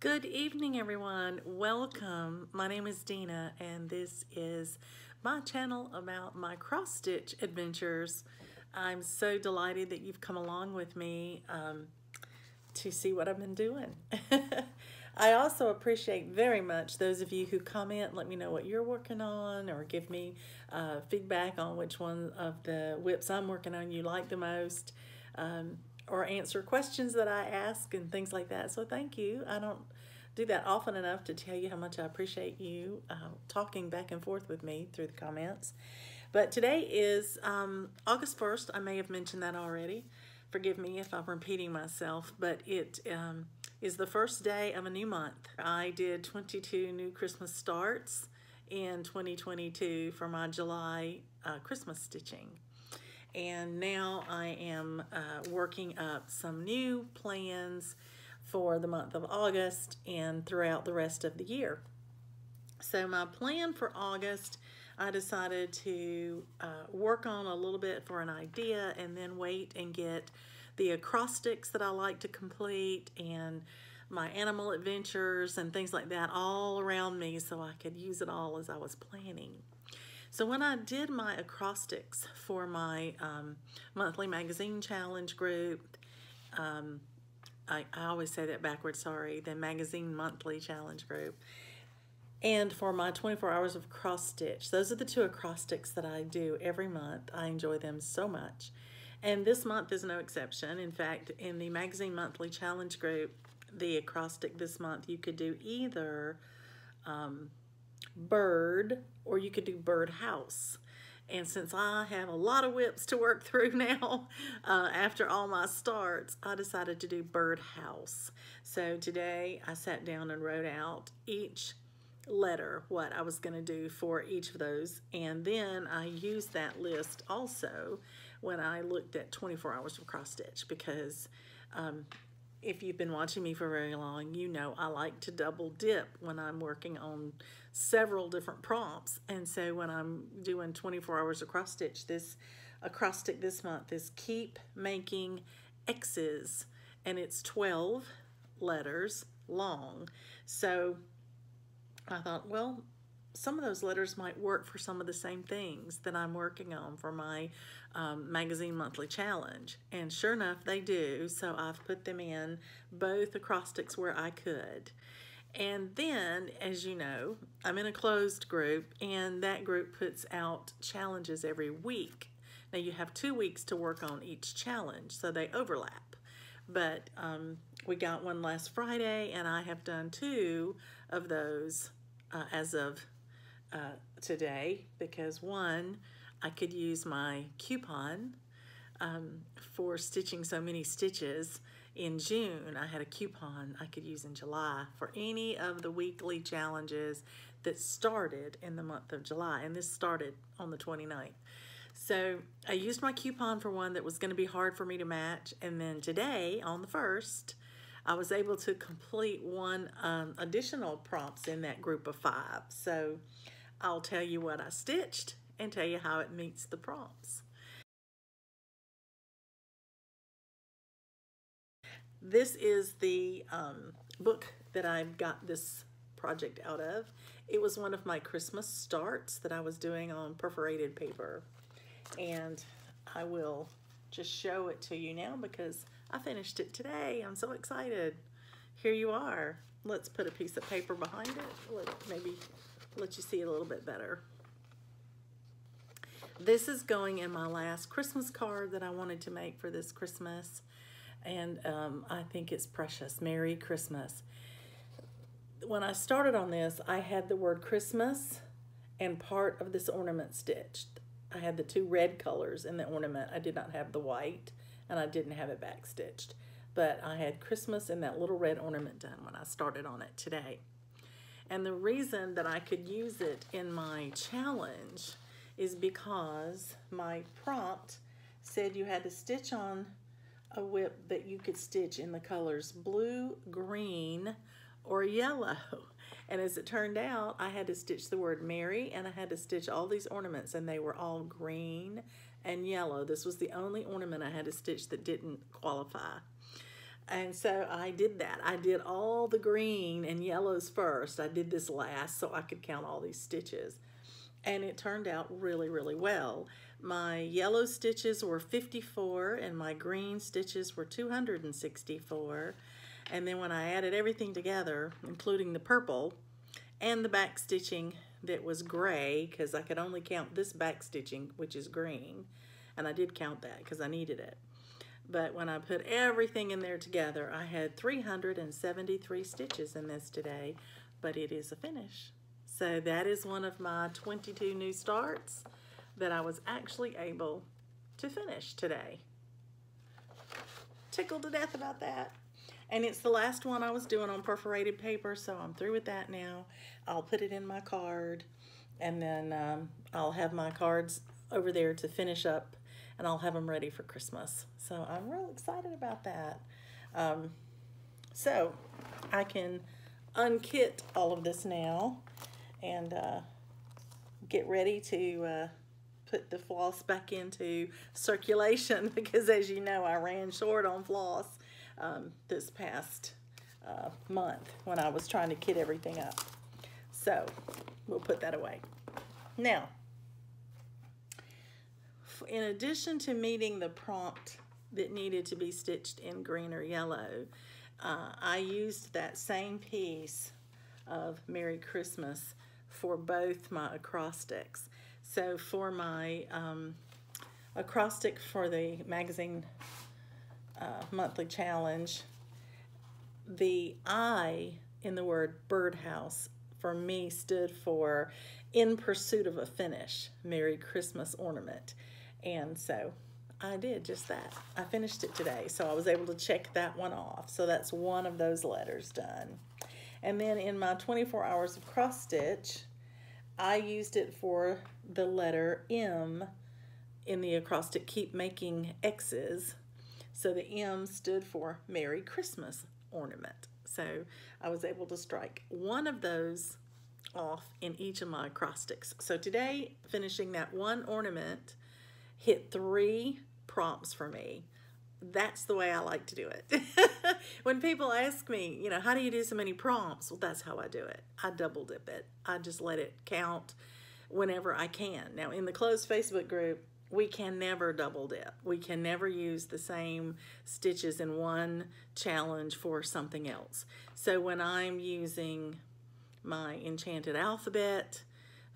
Good evening, everyone. Welcome. My name is Dina, and this is my channel about my cross stitch adventures. I'm so delighted that you've come along with me um, to see what I've been doing. I also appreciate very much those of you who comment, let me know what you're working on, or give me uh, feedback on which one of the whips I'm working on you like the most. Um, or answer questions that I ask and things like that. So thank you. I don't do that often enough to tell you how much I appreciate you uh, talking back and forth with me through the comments. But today is um, August 1st. I may have mentioned that already. Forgive me if I'm repeating myself, but it um, is the first day of a new month. I did 22 new Christmas starts in 2022 for my July uh, Christmas stitching and now I am uh, working up some new plans for the month of August and throughout the rest of the year. So my plan for August, I decided to uh, work on a little bit for an idea and then wait and get the acrostics that I like to complete and my animal adventures and things like that all around me so I could use it all as I was planning. So when I did my acrostics for my um, monthly magazine challenge group, um, I, I always say that backwards, sorry, the magazine monthly challenge group, and for my 24 hours of cross stitch. Those are the two acrostics that I do every month. I enjoy them so much. And this month is no exception. In fact, in the magazine monthly challenge group, the acrostic this month, you could do either um, bird or you could do bird house. And since I have a lot of whips to work through now, uh, after all my starts, I decided to do bird house. So today I sat down and wrote out each letter what I was going to do for each of those. And then I used that list also when I looked at 24 hours of cross stitch because um, if you've been watching me for very long, you know I like to double dip when I'm working on several different prompts. And so when I'm doing 24 hours of cross stitch, this acrostic this month is keep making X's and it's 12 letters long. So I thought, well, some of those letters might work for some of the same things that I'm working on for my um, magazine monthly challenge. And sure enough, they do. So I've put them in both acrostics where I could. And then, as you know, I'm in a closed group, and that group puts out challenges every week. Now, you have two weeks to work on each challenge, so they overlap. But um, we got one last Friday, and I have done two of those uh, as of uh, today because one, I could use my coupon um, for stitching so many stitches in June, I had a coupon I could use in July for any of the weekly challenges that started in the month of July. And this started on the 29th. So I used my coupon for one that was going to be hard for me to match. And then today, on the 1st, I was able to complete one um, additional prompts in that group of five. So I'll tell you what I stitched and tell you how it meets the prompts. This is the um, book that I got this project out of. It was one of my Christmas starts that I was doing on perforated paper. And I will just show it to you now because I finished it today. I'm so excited. Here you are. Let's put a piece of paper behind it. Let, maybe let you see it a little bit better. This is going in my last Christmas card that I wanted to make for this Christmas and um, I think it's precious. Merry Christmas. When I started on this, I had the word Christmas and part of this ornament stitched. I had the two red colors in the ornament. I did not have the white, and I didn't have it back stitched. But I had Christmas and that little red ornament done when I started on it today. And the reason that I could use it in my challenge is because my prompt said you had to stitch on a whip that you could stitch in the colors blue, green, or yellow. And as it turned out, I had to stitch the word Merry and I had to stitch all these ornaments and they were all green and yellow. This was the only ornament I had to stitch that didn't qualify. And so I did that. I did all the green and yellows first. I did this last so I could count all these stitches. And it turned out really, really well. My yellow stitches were 54 and my green stitches were 264. And then when I added everything together, including the purple and the back stitching that was gray, because I could only count this back stitching, which is green, and I did count that because I needed it. But when I put everything in there together, I had 373 stitches in this today, but it is a finish. So that is one of my 22 new starts that I was actually able to finish today. Tickled to death about that. And it's the last one I was doing on perforated paper, so I'm through with that now. I'll put it in my card, and then um, I'll have my cards over there to finish up and I'll have them ready for Christmas. So I'm real excited about that. Um, so I can unkit all of this now and uh, get ready to uh, put the floss back into circulation because as you know I ran short on floss um, this past uh, month when I was trying to kit everything up. So we'll put that away. Now, in addition to meeting the prompt that needed to be stitched in green or yellow, uh, I used that same piece of Merry Christmas for both my acrostics. So for my um, acrostic for the magazine uh, monthly challenge, the I in the word birdhouse for me stood for in pursuit of a finish, Merry Christmas ornament. And so I did just that. I finished it today, so I was able to check that one off. So that's one of those letters done. And then in my 24 hours of cross stitch, I used it for the letter M in the acrostic Keep Making X's. So the M stood for Merry Christmas ornament. So I was able to strike one of those off in each of my acrostics. So today, finishing that one ornament, hit three prompts for me. That's the way I like to do it. when people ask me, you know, how do you do so many prompts? Well, that's how I do it. I double dip it. I just let it count whenever I can. Now, in the closed Facebook group, we can never double dip. We can never use the same stitches in one challenge for something else. So when I'm using my Enchanted Alphabet,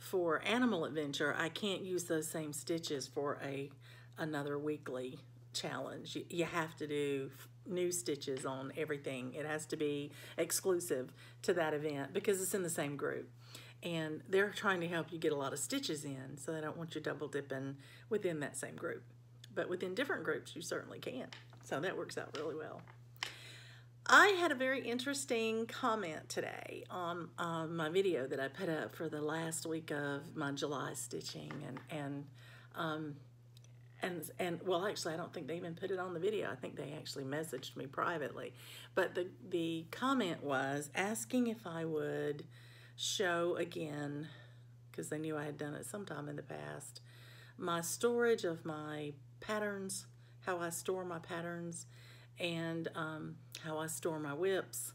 for Animal Adventure, I can't use those same stitches for a another weekly challenge. You, you have to do new stitches on everything. It has to be exclusive to that event because it's in the same group. And they're trying to help you get a lot of stitches in, so they don't want you double dipping within that same group. But within different groups, you certainly can. So that works out really well. I had a very interesting comment today on uh, my video that I put up for the last week of my July stitching and and um, and and well actually I don't think they even put it on the video. I think they actually messaged me privately. But the the comment was asking if I would show again because they knew I had done it sometime in the past my storage of my patterns how I store my patterns. And um, how I store my whips.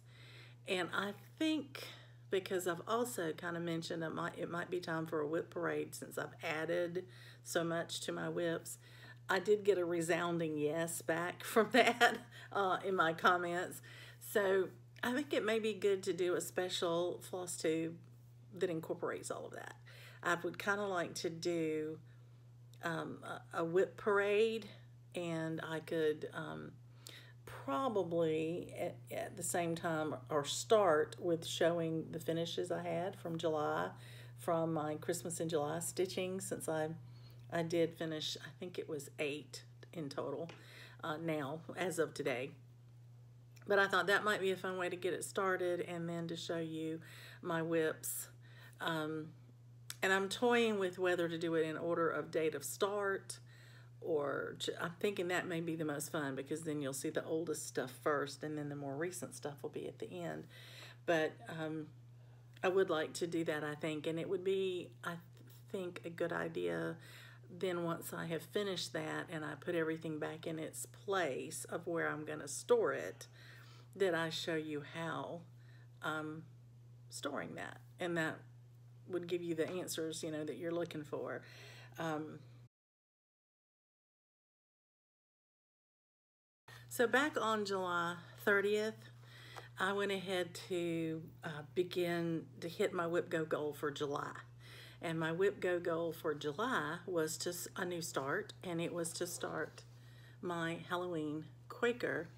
And I think because I've also kind of mentioned it might, it might be time for a whip parade since I've added so much to my whips. I did get a resounding yes back from that uh, in my comments. So I think it may be good to do a special floss tube that incorporates all of that. I would kind of like to do um, a, a WIP parade and I could um, probably at, at, the same time or start with showing the finishes I had from July from my Christmas in July stitching since I I did finish I think it was eight in total uh, now as of today but I thought that might be a fun way to get it started and then to show you my whips. um, and I'm toying with whether to do it in order of date of start or I'm thinking that may be the most fun because then you'll see the oldest stuff first and then the more recent stuff will be at the end. But um, I would like to do that, I think, and it would be, I think, a good idea then once I have finished that and I put everything back in its place of where I'm going to store it, that I show you how I'm storing that. And that would give you the answers, you know, that you're looking for. Um, so back on July 30th, I went ahead to uh, begin to hit my WIP Go goal for July. And my WIP Go goal for July was just a new start, and it was to start my Halloween Quaker.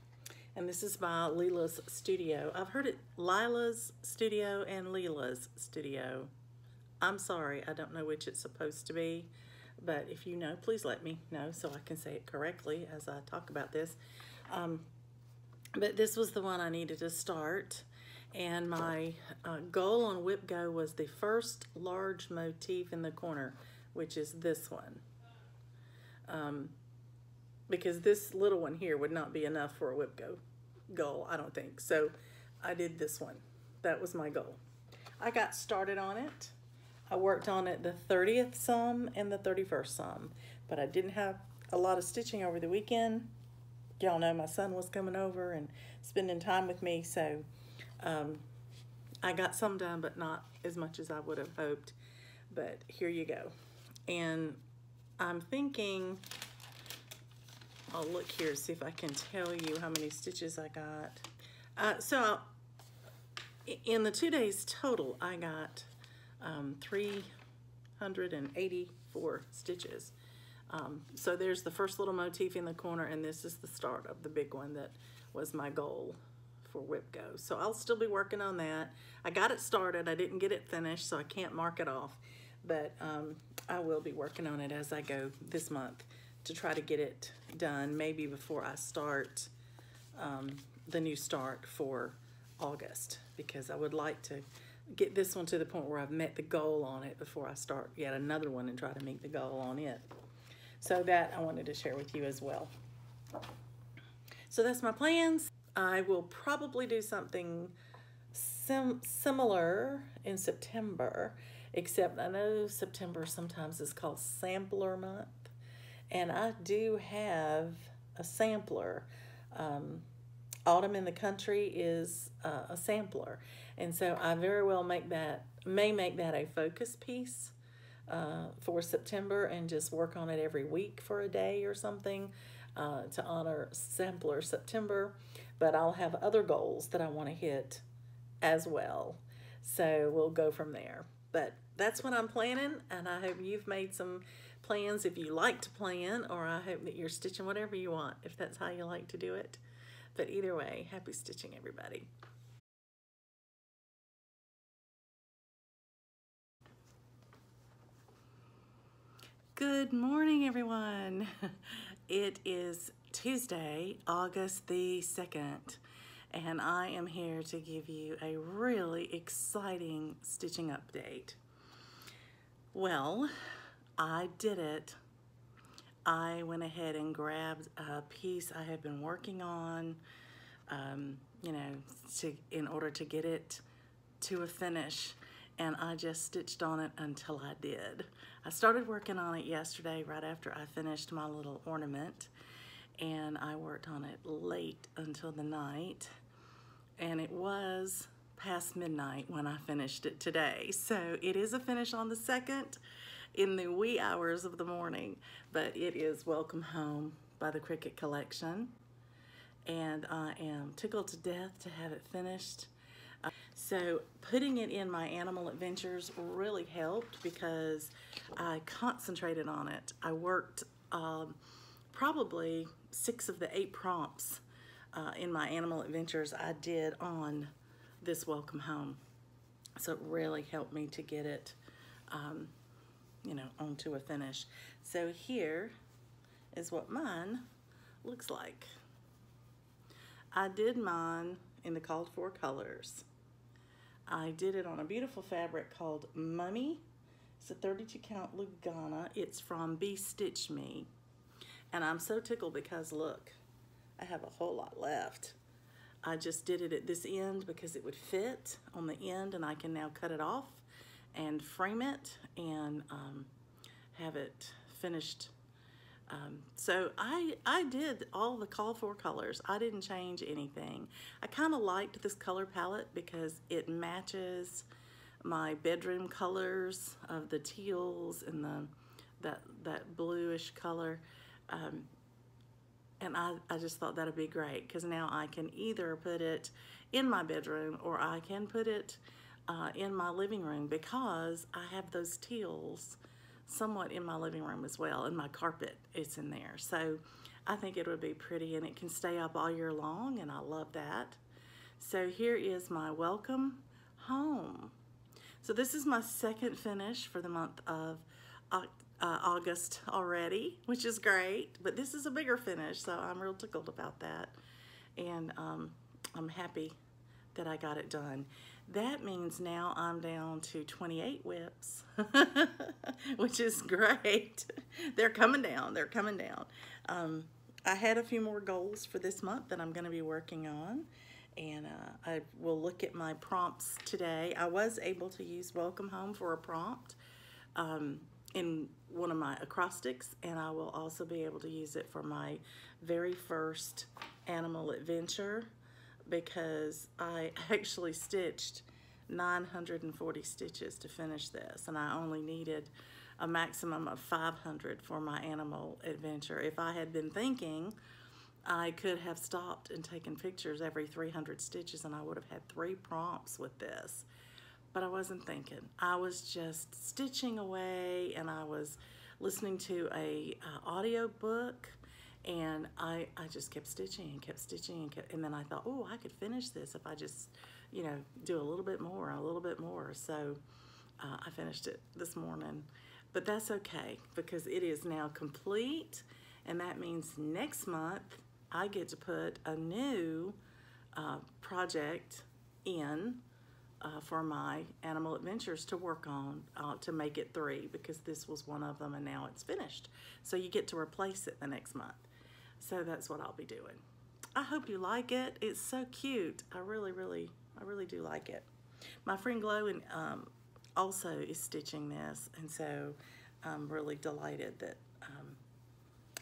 And this is by Lila's Studio. I've heard it Lila's Studio and Lila's Studio. I'm sorry, I don't know which it's supposed to be, but if you know, please let me know so I can say it correctly as I talk about this. Um, but this was the one I needed to start. And my uh, goal on WIP Go was the first large motif in the corner, which is this one. Um, because this little one here would not be enough for a WIP Go goal, I don't think. So I did this one. That was my goal. I got started on it. I worked on it the 30th some and the 31st some, but I didn't have a lot of stitching over the weekend. Y'all know my son was coming over and spending time with me, so um, I got some done, but not as much as I would have hoped. But here you go. And I'm thinking, I'll look here, see if I can tell you how many stitches I got. Uh, so in the two days total, I got um, 384 stitches. Um, so there's the first little motif in the corner, and this is the start of the big one that was my goal for WIP Go. So I'll still be working on that. I got it started. I didn't get it finished, so I can't mark it off. But um, I will be working on it as I go this month to try to get it done, maybe before I start um, the new start for August, because I would like to get this one to the point where I've met the goal on it before I start yet another one and try to meet the goal on it. So that I wanted to share with you as well. So that's my plans. I will probably do something sim similar in September, except I know September sometimes is called sampler month. And I do have a sampler. Um, Autumn in the Country is uh, a sampler. And so I very well make that, may make that a focus piece uh, for September and just work on it every week for a day or something uh, to honor Sampler September but I'll have other goals that I want to hit as well. So we'll go from there. But that's what I'm planning, and I hope you've made some plans if you like to plan, or I hope that you're stitching whatever you want, if that's how you like to do it. But either way, happy stitching, everybody. Good morning, everyone. It is Tuesday, August the 2nd, and I am here to give you a really exciting stitching update. Well, I did it. I went ahead and grabbed a piece I had been working on, um, you know, to, in order to get it to a finish and I just stitched on it until I did. I started working on it yesterday right after I finished my little ornament and I worked on it late until the night and it was past midnight when I finished it today. So it is a finish on the second in the wee hours of the morning, but it is Welcome Home by the Cricket Collection. And I am tickled to death to have it finished. So putting it in my animal adventures really helped because I concentrated on it. I worked um, probably six of the eight prompts uh, in my animal adventures I did on this welcome home. So it really helped me to get it, um, you know, onto a finish. So here is what mine looks like. I did mine in the called for colors. I did it on a beautiful fabric called Mummy. It's a 32 count Lugana. It's from Be Stitch Me. And I'm so tickled because look, I have a whole lot left. I just did it at this end because it would fit on the end and I can now cut it off and frame it and um, have it finished. Um, so I, I did all the call for colors. I didn't change anything. I kind of liked this color palette because it matches my bedroom colors of the teals and the that that bluish color. Um, and I, I just thought that'd be great because now I can either put it in my bedroom or I can put it uh, in my living room because I have those teals somewhat in my living room as well and my carpet is in there. So I think it would be pretty and it can stay up all year long and I love that. So here is my welcome home. So this is my second finish for the month of uh, August already which is great but this is a bigger finish so I'm real tickled about that. And um, I'm happy that I got it done that means now I'm down to 28 whips, which is great. They're coming down, they're coming down. Um, I had a few more goals for this month that I'm gonna be working on and uh, I will look at my prompts today. I was able to use Welcome Home for a prompt um, in one of my acrostics and I will also be able to use it for my very first animal adventure because I actually stitched 940 stitches to finish this and I only needed a maximum of 500 for my animal adventure. If I had been thinking I could have stopped and taken pictures every 300 stitches and I would have had three prompts with this. But I wasn't thinking. I was just stitching away and I was listening to a uh, audio book and I, I just kept stitching and kept stitching and, kept, and then I thought, oh, I could finish this if I just, you know, do a little bit more, a little bit more. So uh, I finished it this morning. But that's okay because it is now complete and that means next month I get to put a new uh, project in uh, for my animal adventures to work on uh, to make it three because this was one of them and now it's finished. So you get to replace it the next month. So that's what I'll be doing. I hope you like it. It's so cute. I really, really, I really do like it. My friend Glow and, um, also is stitching this, and so I'm really delighted that um,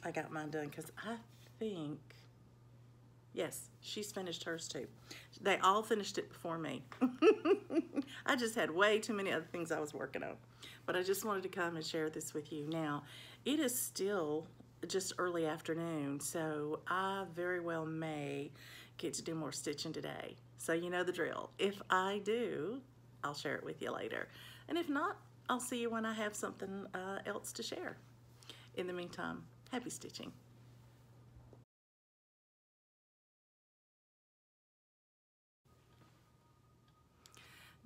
I got mine done because I think, yes, she's finished hers too. They all finished it before me. I just had way too many other things I was working on, but I just wanted to come and share this with you. Now, it is still just early afternoon, so I very well may get to do more stitching today. So you know the drill. If I do, I'll share it with you later. And if not, I'll see you when I have something uh, else to share. In the meantime, happy stitching.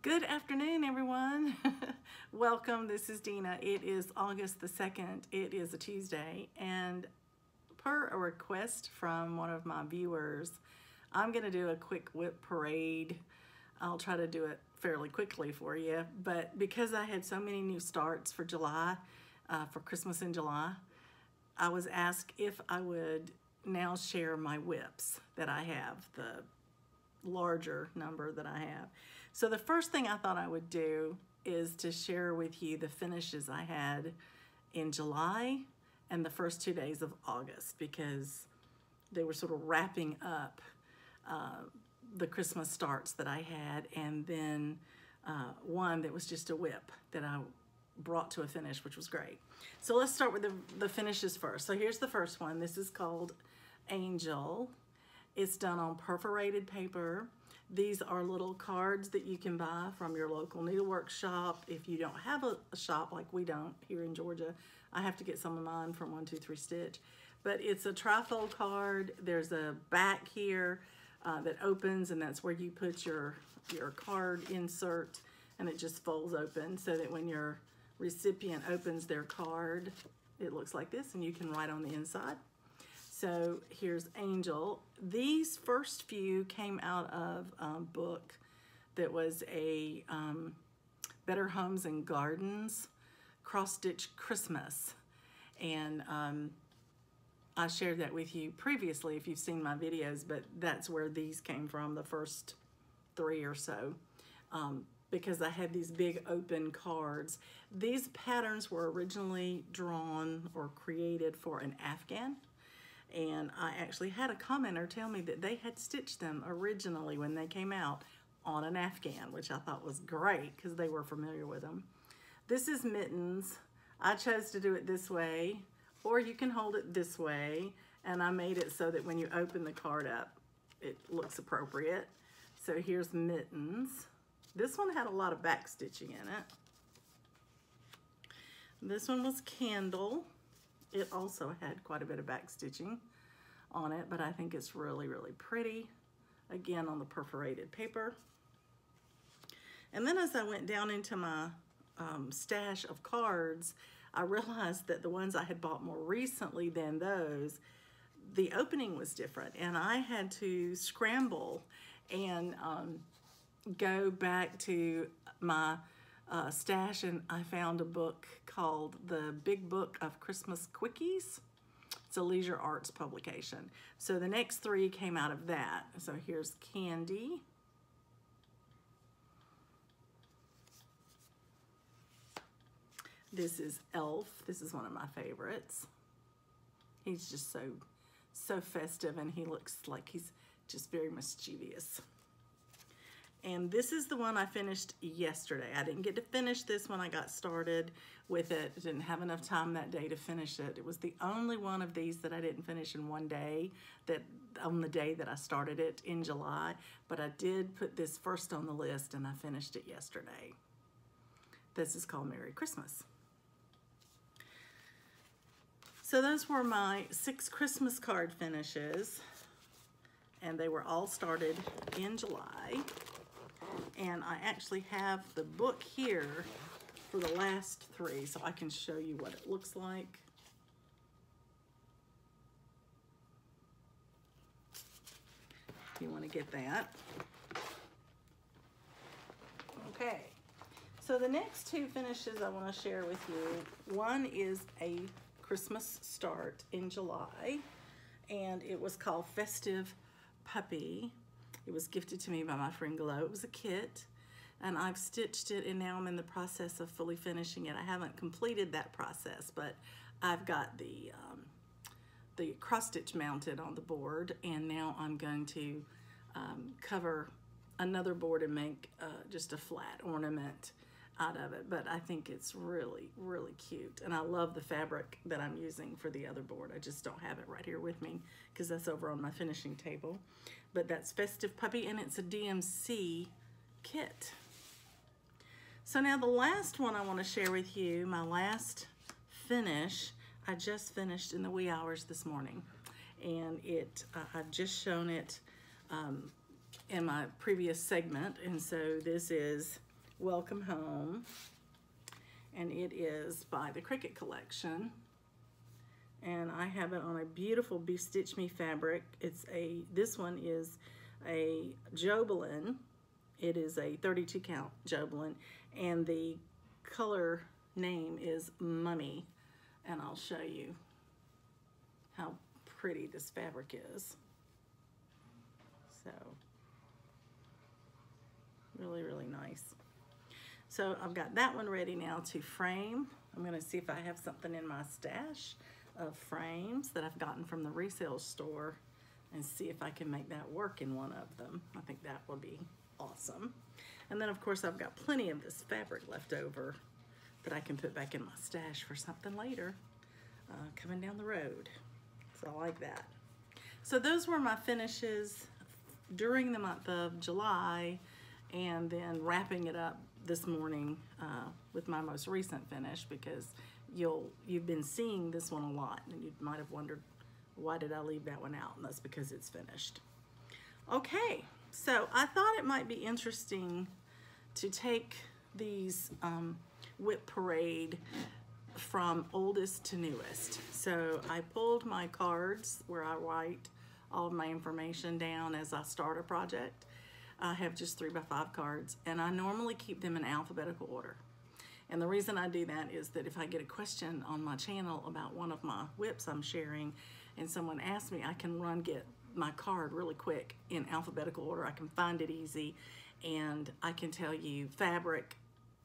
Good afternoon, everyone. Welcome. This is Dina. It is August the 2nd. It is a Tuesday. And per a request from one of my viewers, I'm going to do a quick whip parade. I'll try to do it fairly quickly for you. But because I had so many new starts for July, uh, for Christmas in July, I was asked if I would now share my whips that I have, the larger number that I have. So the first thing I thought I would do is to share with you the finishes I had in July and the first two days of August because they were sort of wrapping up uh, the Christmas starts that I had and then uh, one that was just a whip that I brought to a finish, which was great. So let's start with the, the finishes first. So here's the first one. This is called Angel. It's done on perforated paper. These are little cards that you can buy from your local needlework shop. If you don't have a, a shop like we don't here in Georgia, I have to get some of mine from 123 Stitch. But it's a trifold card. There's a back here uh, that opens and that's where you put your, your card insert and it just folds open so that when your recipient opens their card, it looks like this and you can write on the inside. So here's Angel. These first few came out of a book that was a um, Better Homes and Gardens cross stitch Christmas. And um, I shared that with you previously if you've seen my videos, but that's where these came from, the first three or so. Um, because I had these big open cards. These patterns were originally drawn or created for an Afghan and I actually had a commenter tell me that they had stitched them originally when they came out on an Afghan, which I thought was great because they were familiar with them. This is mittens. I chose to do it this way, or you can hold it this way, and I made it so that when you open the card up, it looks appropriate. So here's mittens. This one had a lot of back stitching in it. This one was candle. It also had quite a bit of back stitching on it, but I think it's really, really pretty. Again, on the perforated paper. And then as I went down into my um, stash of cards, I realized that the ones I had bought more recently than those, the opening was different. And I had to scramble and um, go back to my uh, stash and I found a book called The Big Book of Christmas Quickies. It's a Leisure Arts publication. So the next three came out of that. So here's Candy. This is Elf. This is one of my favorites. He's just so, so festive and he looks like he's just very mischievous. And this is the one I finished yesterday. I didn't get to finish this when I got started with it. Didn't have enough time that day to finish it. It was the only one of these that I didn't finish in one day, that on the day that I started it in July. But I did put this first on the list and I finished it yesterday. This is called Merry Christmas. So those were my six Christmas card finishes and they were all started in July and I actually have the book here for the last three so I can show you what it looks like. If you want to get that. Okay, so the next two finishes I want to share with you. One is a Christmas start in July and it was called Festive Puppy it was gifted to me by my friend Glow. It was a kit and I've stitched it and now I'm in the process of fully finishing it. I haven't completed that process, but I've got the, um, the cross stitch mounted on the board and now I'm going to um, cover another board and make uh, just a flat ornament out of it, but I think it's really, really cute. And I love the fabric that I'm using for the other board. I just don't have it right here with me because that's over on my finishing table. But that's Festive Puppy and it's a DMC kit. So now the last one I want to share with you, my last finish, I just finished in the wee hours this morning. And it, uh, I've just shown it um, in my previous segment. And so this is Welcome Home. And it is by the Cricket Collection. And I have it on a beautiful Be Stitch Me fabric. It's a, this one is a Jobelan. It is a 32 count Jobelan And the color name is Mummy. And I'll show you how pretty this fabric is. So, really, really nice. So I've got that one ready now to frame. I'm gonna see if I have something in my stash of frames that I've gotten from the resale store and see if I can make that work in one of them. I think that would be awesome. And then of course I've got plenty of this fabric left over that I can put back in my stash for something later uh, coming down the road. So I like that. So those were my finishes during the month of July and then wrapping it up this morning uh, with my most recent finish because you'll you've been seeing this one a lot and you might have wondered why did I leave that one out and that's because it's finished. Okay, so I thought it might be interesting to take these um, WIP Parade from oldest to newest. So I pulled my cards where I write all of my information down as I start a project I have just three by five cards and I normally keep them in alphabetical order. And the reason I do that is that if I get a question on my channel about one of my whips I'm sharing and someone asks me, I can run get my card really quick in alphabetical order. I can find it easy and I can tell you fabric,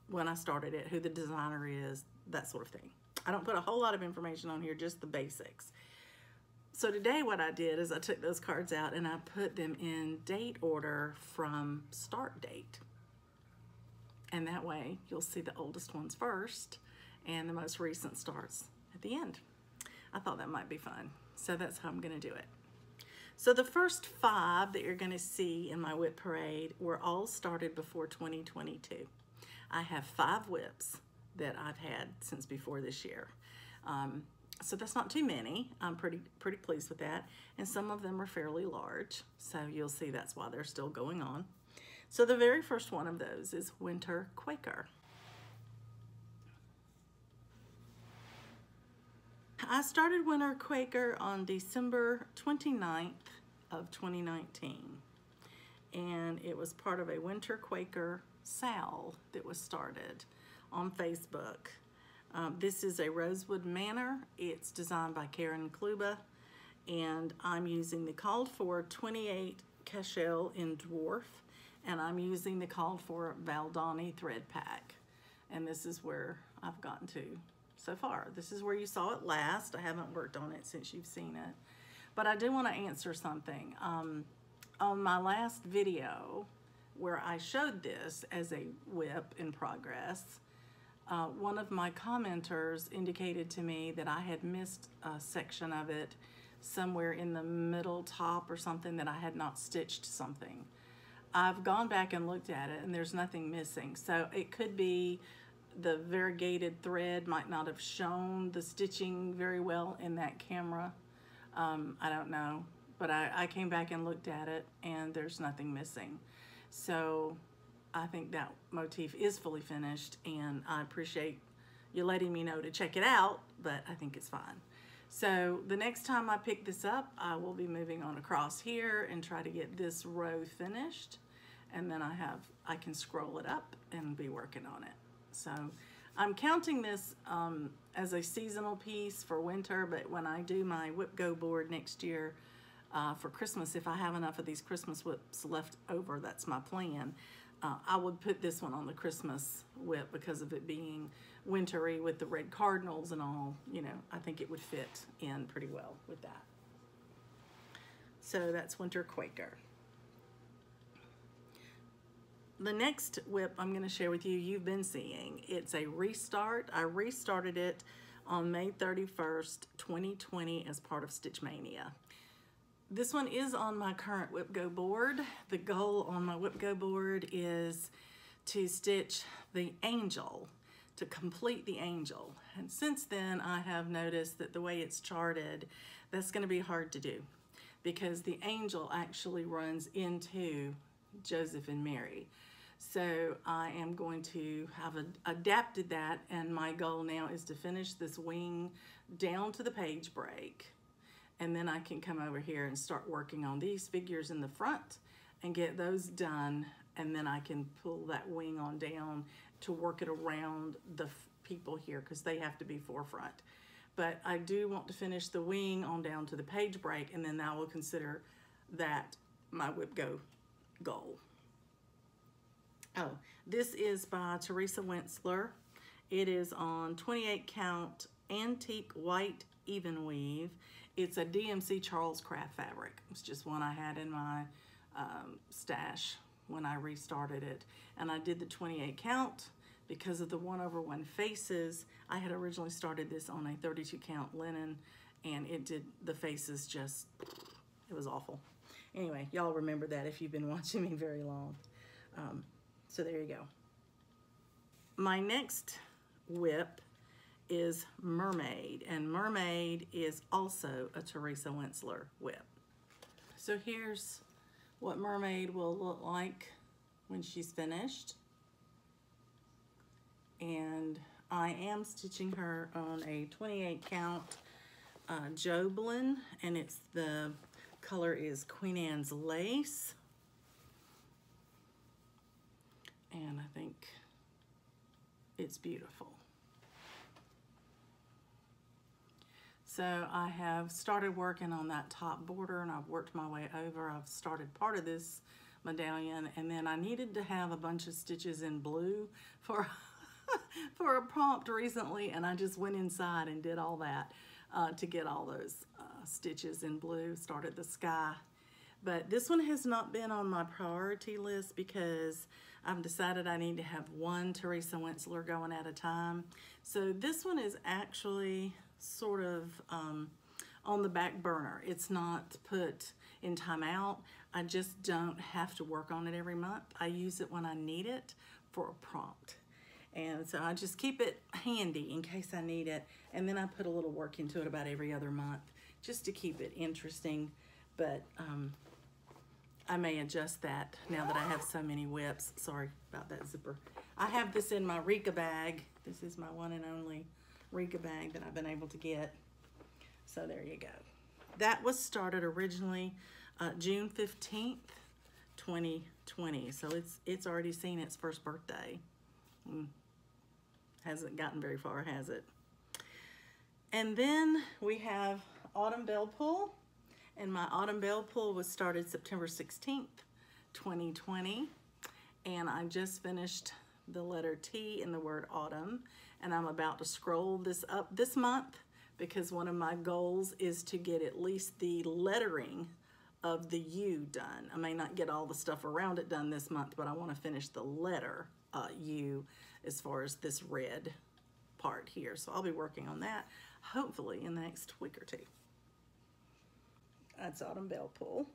when I started it, who the designer is, that sort of thing. I don't put a whole lot of information on here, just the basics. So today what I did is I took those cards out and I put them in date order from start date. And that way you'll see the oldest ones first and the most recent starts at the end. I thought that might be fun. So that's how I'm gonna do it. So the first five that you're gonna see in my whip parade were all started before 2022. I have five whips that I've had since before this year. Um, so that's not too many. I'm pretty pretty pleased with that. And some of them are fairly large. So you'll see that's why they're still going on. So the very first one of those is Winter Quaker. I started Winter Quaker on December 29th of 2019. And it was part of a Winter Quaker sale that was started on Facebook. Um, this is a Rosewood Manor. It's designed by Karen Kluba. And I'm using the called for 28 Cashel in Dwarf. And I'm using the called for Valdani thread pack. And this is where I've gotten to so far. This is where you saw it last. I haven't worked on it since you've seen it. But I do want to answer something. Um, on my last video, where I showed this as a whip in progress, uh, one of my commenters indicated to me that I had missed a section of it somewhere in the middle top or something that I had not stitched something. I've gone back and looked at it and there's nothing missing. So it could be the variegated thread might not have shown the stitching very well in that camera. Um, I don't know, but I, I came back and looked at it and there's nothing missing. So I think that motif is fully finished and I appreciate you letting me know to check it out, but I think it's fine. So the next time I pick this up, I will be moving on across here and try to get this row finished. And then I have, I can scroll it up and be working on it. So I'm counting this um, as a seasonal piece for winter, but when I do my WIP Go board next year uh, for Christmas, if I have enough of these Christmas whips left over, that's my plan, uh, I would put this one on the Christmas whip because of it being wintry with the red cardinals and all, you know, I think it would fit in pretty well with that. So that's Winter Quaker the next whip I'm going to share with you, you've been seeing. It's a restart. I restarted it on May 31st, 2020 as part of Stitch Mania. This one is on my current WIP Go board. The goal on my WIP Go board is to stitch the angel, to complete the angel. And since then, I have noticed that the way it's charted, that's gonna be hard to do because the angel actually runs into Joseph and Mary. So I am going to have adapted that and my goal now is to finish this wing down to the page break and then I can come over here and start working on these figures in the front and get those done and then I can pull that wing on down to work it around the people here because they have to be forefront. But I do want to finish the wing on down to the page break and then I will consider that my WIP Go goal. Oh, this is by Teresa Wentzler. It is on 28 count antique white even weave. It's a DMC Charles Craft fabric. It's just one I had in my um, stash when I restarted it. And I did the 28 count because of the one over one faces. I had originally started this on a 32 count linen and it did the faces just, it was awful. Anyway, y'all remember that if you've been watching me very long. Um, so there you go. My next whip is Mermaid, and Mermaid is also a Teresa Wentzler whip. So here's what Mermaid will look like when she's finished. And I am stitching her on a 28 count uh, Jobelan, and it's the color is Queen Anne's Lace. and I think it's beautiful. So I have started working on that top border and I've worked my way over. I've started part of this medallion and then I needed to have a bunch of stitches in blue for for a prompt recently and I just went inside and did all that uh, to get all those uh, stitches in blue, started the sky. But this one has not been on my priority list because I've decided I need to have one Teresa Wentzler going at a time. So this one is actually sort of um, on the back burner. It's not put in timeout. I just don't have to work on it every month. I use it when I need it for a prompt. And so I just keep it handy in case I need it. And then I put a little work into it about every other month just to keep it interesting. But um, I may adjust that now that I have so many WIPs. Sorry about that zipper. I have this in my Rika bag. This is my one and only Rika bag that I've been able to get. So there you go. That was started originally uh, June 15th, 2020. So it's it's already seen its first birthday. Mm. Hasn't gotten very far, has it? And then we have Autumn Bell Pull. And my Autumn Bell Pull was started September 16th, 2020. And I just finished the letter T in the word autumn. And I'm about to scroll this up this month because one of my goals is to get at least the lettering of the U done. I may not get all the stuff around it done this month, but I want to finish the letter uh, U as far as this red part here. So I'll be working on that hopefully in the next week or two. That's Autumn Bell Pull.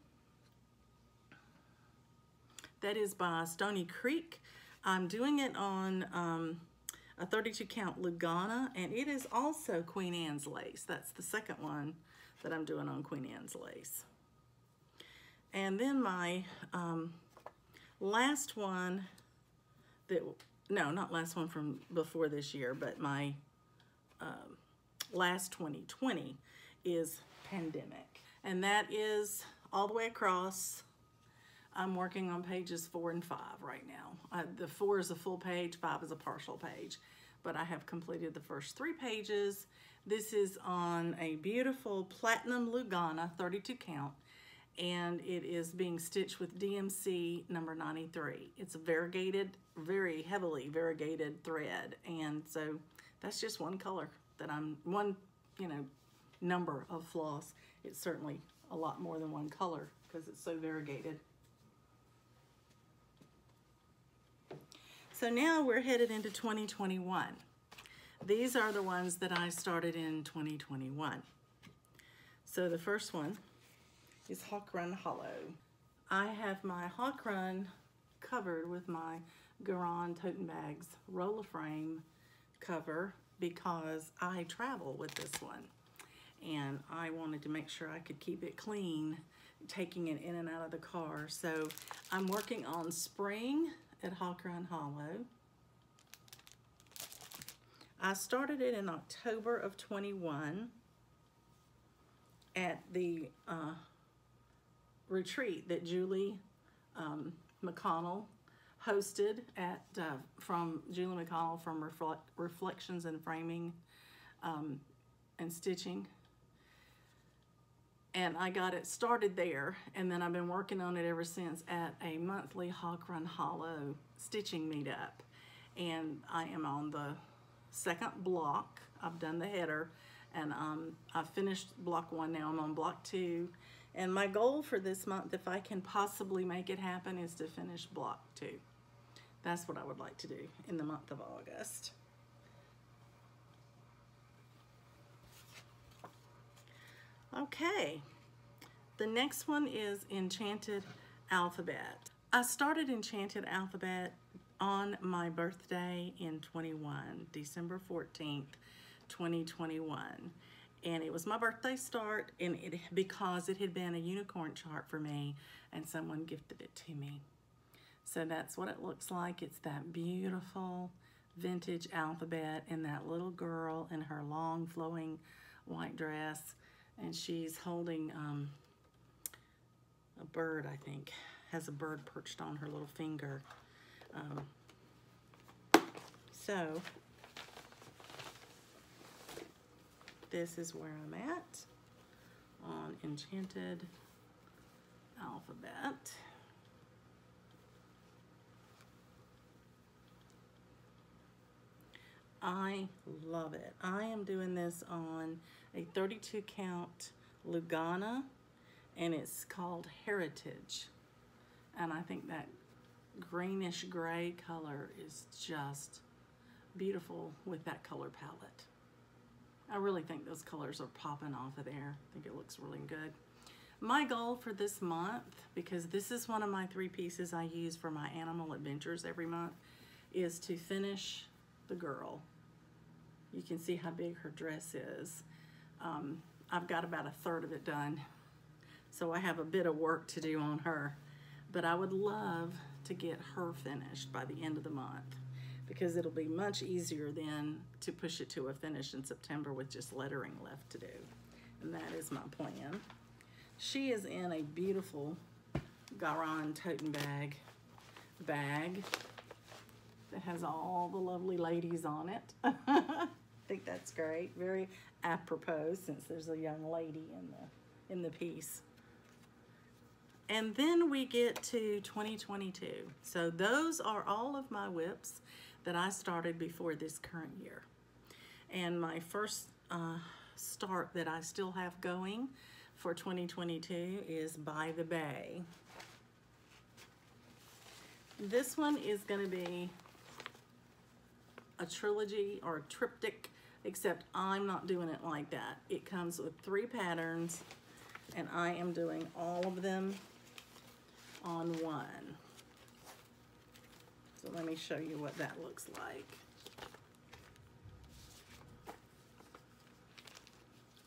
That is by Stoney Creek. I'm doing it on um, a 32 count Lugana and it is also Queen Anne's lace. That's the second one that I'm doing on Queen Anne's lace. And then my um, last one that, no, not last one from before this year, but my um, last 2020 is Pandemic. And that is all the way across. I'm working on pages four and five right now. Uh, the four is a full page, five is a partial page, but I have completed the first three pages. This is on a beautiful platinum Lugana 32 count and it is being stitched with DMC number 93. It's a variegated, very heavily variegated thread, and so that's just one color that I'm, one, you know, number of floss. It's certainly a lot more than one color because it's so variegated. So now we're headed into 2021. These are the ones that I started in 2021. So the first one is Hawk Run Hollow. I have my Hawk Run covered with my Garan Toten Bags roller frame cover because I travel with this one and I wanted to make sure I could keep it clean taking it in and out of the car. So I'm working on spring at Hawk Run Hollow. I started it in October of 21 at the uh, retreat that Julie um, McConnell hosted at uh, from Julie McConnell from Reflect, Reflections and Framing um, and Stitching. And I got it started there, and then I've been working on it ever since at a monthly Hawk Run Hollow stitching meetup. And I am on the second block. I've done the header, and um, I've finished block one now. I'm on block two, and my goal for this month, if I can possibly make it happen, is to finish block two. That's what I would like to do in the month of August. Okay, the next one is Enchanted Alphabet. I started Enchanted Alphabet on my birthday in 21, December 14th, 2021 and it was my birthday start and it because it had been a unicorn chart for me and someone gifted it to me. So that's what it looks like. It's that beautiful vintage alphabet and that little girl in her long flowing white dress and she's holding um, a bird I think has a bird perched on her little finger um, so this is where I'm at on Enchanted Alphabet. I love it. I am doing this on a 32 count Lugana and it's called Heritage. And I think that greenish gray color is just beautiful with that color palette. I really think those colors are popping off of there. I think it looks really good. My goal for this month, because this is one of my three pieces I use for my animal adventures every month, is to finish the girl. You can see how big her dress is. Um, I've got about a third of it done, so I have a bit of work to do on her. But I would love to get her finished by the end of the month because it'll be much easier then to push it to a finish in September with just lettering left to do. And that is my plan. She is in a beautiful Garan Toten bag bag that has all the lovely ladies on it. Think that's great. Very apropos since there's a young lady in the in the piece. And then we get to 2022. So those are all of my WIPs that I started before this current year. And my first uh, start that I still have going for 2022 is By the Bay. This one is going to be a trilogy or a triptych, except I'm not doing it like that. It comes with three patterns, and I am doing all of them on one. So let me show you what that looks like.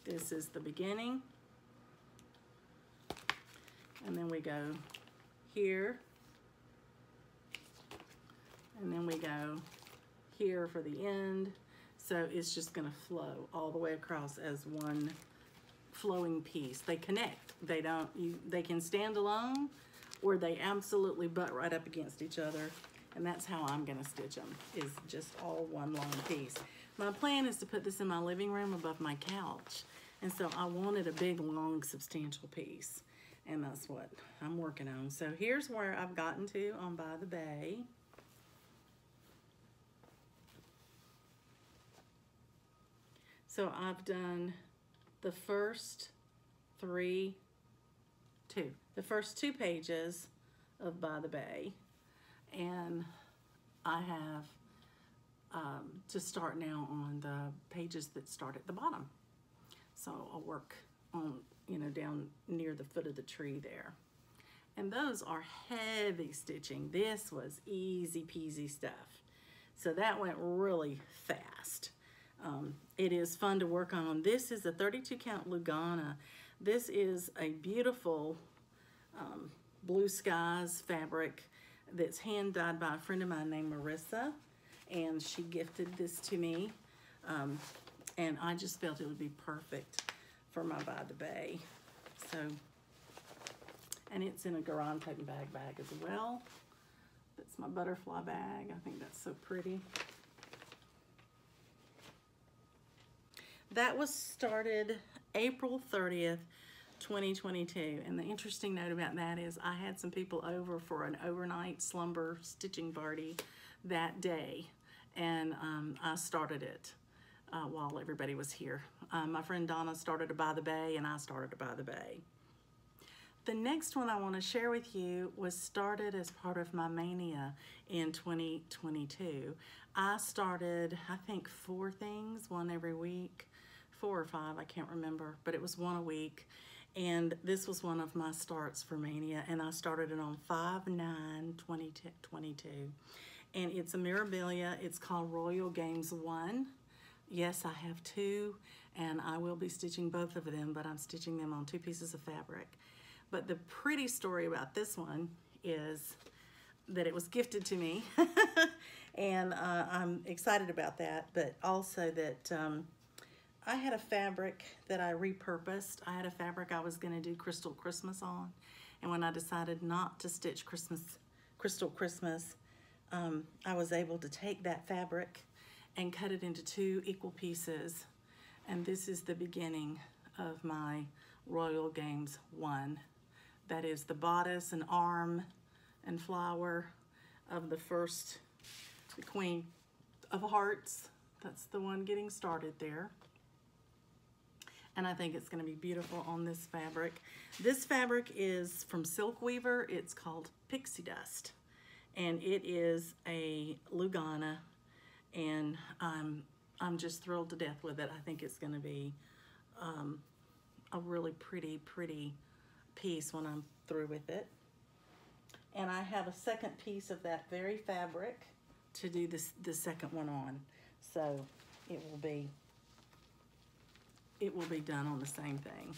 This is the beginning. And then we go here. And then we go here for the end. So it's just gonna flow all the way across as one flowing piece. They connect. They don't, you, they can stand alone or they absolutely butt right up against each other and that's how I'm gonna stitch them, is just all one long piece. My plan is to put this in my living room above my couch. And so I wanted a big, long, substantial piece. And that's what I'm working on. So here's where I've gotten to on By the Bay. So I've done the first three, two, the first two pages of By the Bay and I have um, to start now on the pages that start at the bottom. So I'll work on, you know, down near the foot of the tree there. And those are heavy stitching. This was easy peasy stuff. So that went really fast. Um, it is fun to work on. This is a 32 count Lugana. This is a beautiful um, blue skies fabric that's hand dyed by a friend of mine named Marissa, and she gifted this to me. Um, and I just felt it would be perfect for my By the Bay. So, and it's in a Garan Toten bag bag as well. That's my butterfly bag. I think that's so pretty. That was started April 30th, 2022. And the interesting note about that is I had some people over for an overnight slumber stitching party that day. And um, I started it uh, while everybody was here. Um, my friend Donna started a By the Bay and I started a By the Bay. The next one I want to share with you was started as part of my mania in 2022. I started, I think, four things, one every week, four or five, I can't remember, but it was one a week. And this was one of my starts for Mania and I started it on 5-9-2022 and it's a Mirabilia it's called Royal Games 1 yes I have two and I will be stitching both of them but I'm stitching them on two pieces of fabric. But the pretty story about this one is that it was gifted to me and uh, I'm excited about that but also that um, I had a fabric that I repurposed. I had a fabric I was gonna do Crystal Christmas on. And when I decided not to stitch Christmas, Crystal Christmas, um, I was able to take that fabric and cut it into two equal pieces And this is the beginning of my Royal Games 1. That is the bodice and arm and flower of the first Queen of Hearts. That's the one getting started there. And I think it's gonna be beautiful on this fabric. This fabric is from Silk Weaver. It's called Pixie Dust. And it is a Lugana. And I'm, I'm just thrilled to death with it. I think it's gonna be um, a really pretty, pretty piece when I'm through with it. And I have a second piece of that very fabric to do this the second one on. So it will be it will be done on the same thing.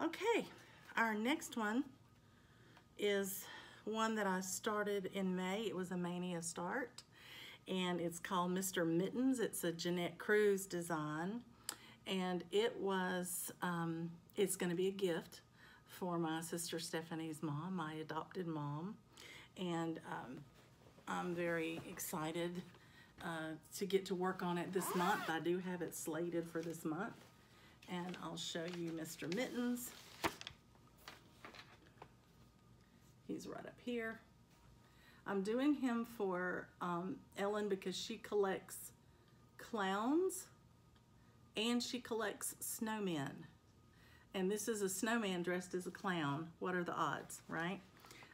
Okay, our next one is one that I started in May. It was a Mania start and it's called Mr. Mittens. It's a Jeanette Cruz design and it was, um, it's gonna be a gift for my sister Stephanie's mom, my adopted mom. And um, I'm very excited uh, to get to work on it this month. I do have it slated for this month. And I'll show you Mr. Mittens. He's right up here. I'm doing him for um, Ellen because she collects clowns and she collects snowmen. And this is a snowman dressed as a clown. What are the odds, right?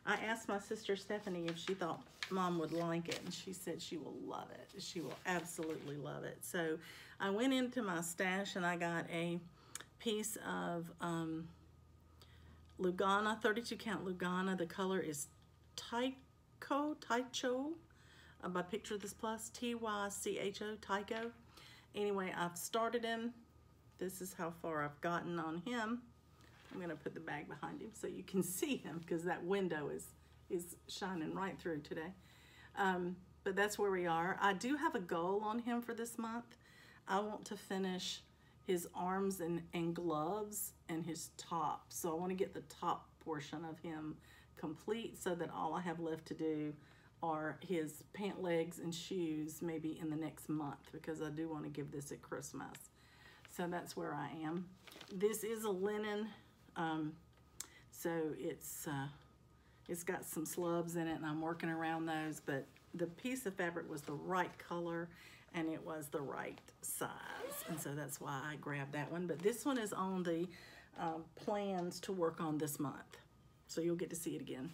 I asked my sister Stephanie if she thought mom would like it, and she said she will love it. She will absolutely love it. So I went into my stash and I got a piece of um, Lugana, 32 count Lugana. The color is Tycho, Tycho, uh, by Picture This Plus, T-Y-C-H-O, Tycho. Anyway, I've started him. This is how far I've gotten on him. I'm gonna put the bag behind him so you can see him because that window is, is shining right through today. Um, but that's where we are. I do have a goal on him for this month. I want to finish his arms and, and gloves and his top. So I want to get the top portion of him complete so that all I have left to do are his pant legs and shoes maybe in the next month because I do want to give this at Christmas. So that's where I am. This is a linen, um, so it's uh, it's got some slubs in it and I'm working around those, but the piece of fabric was the right color and it was the right size. And so that's why I grabbed that one. But this one is on the um, plans to work on this month. So you'll get to see it again.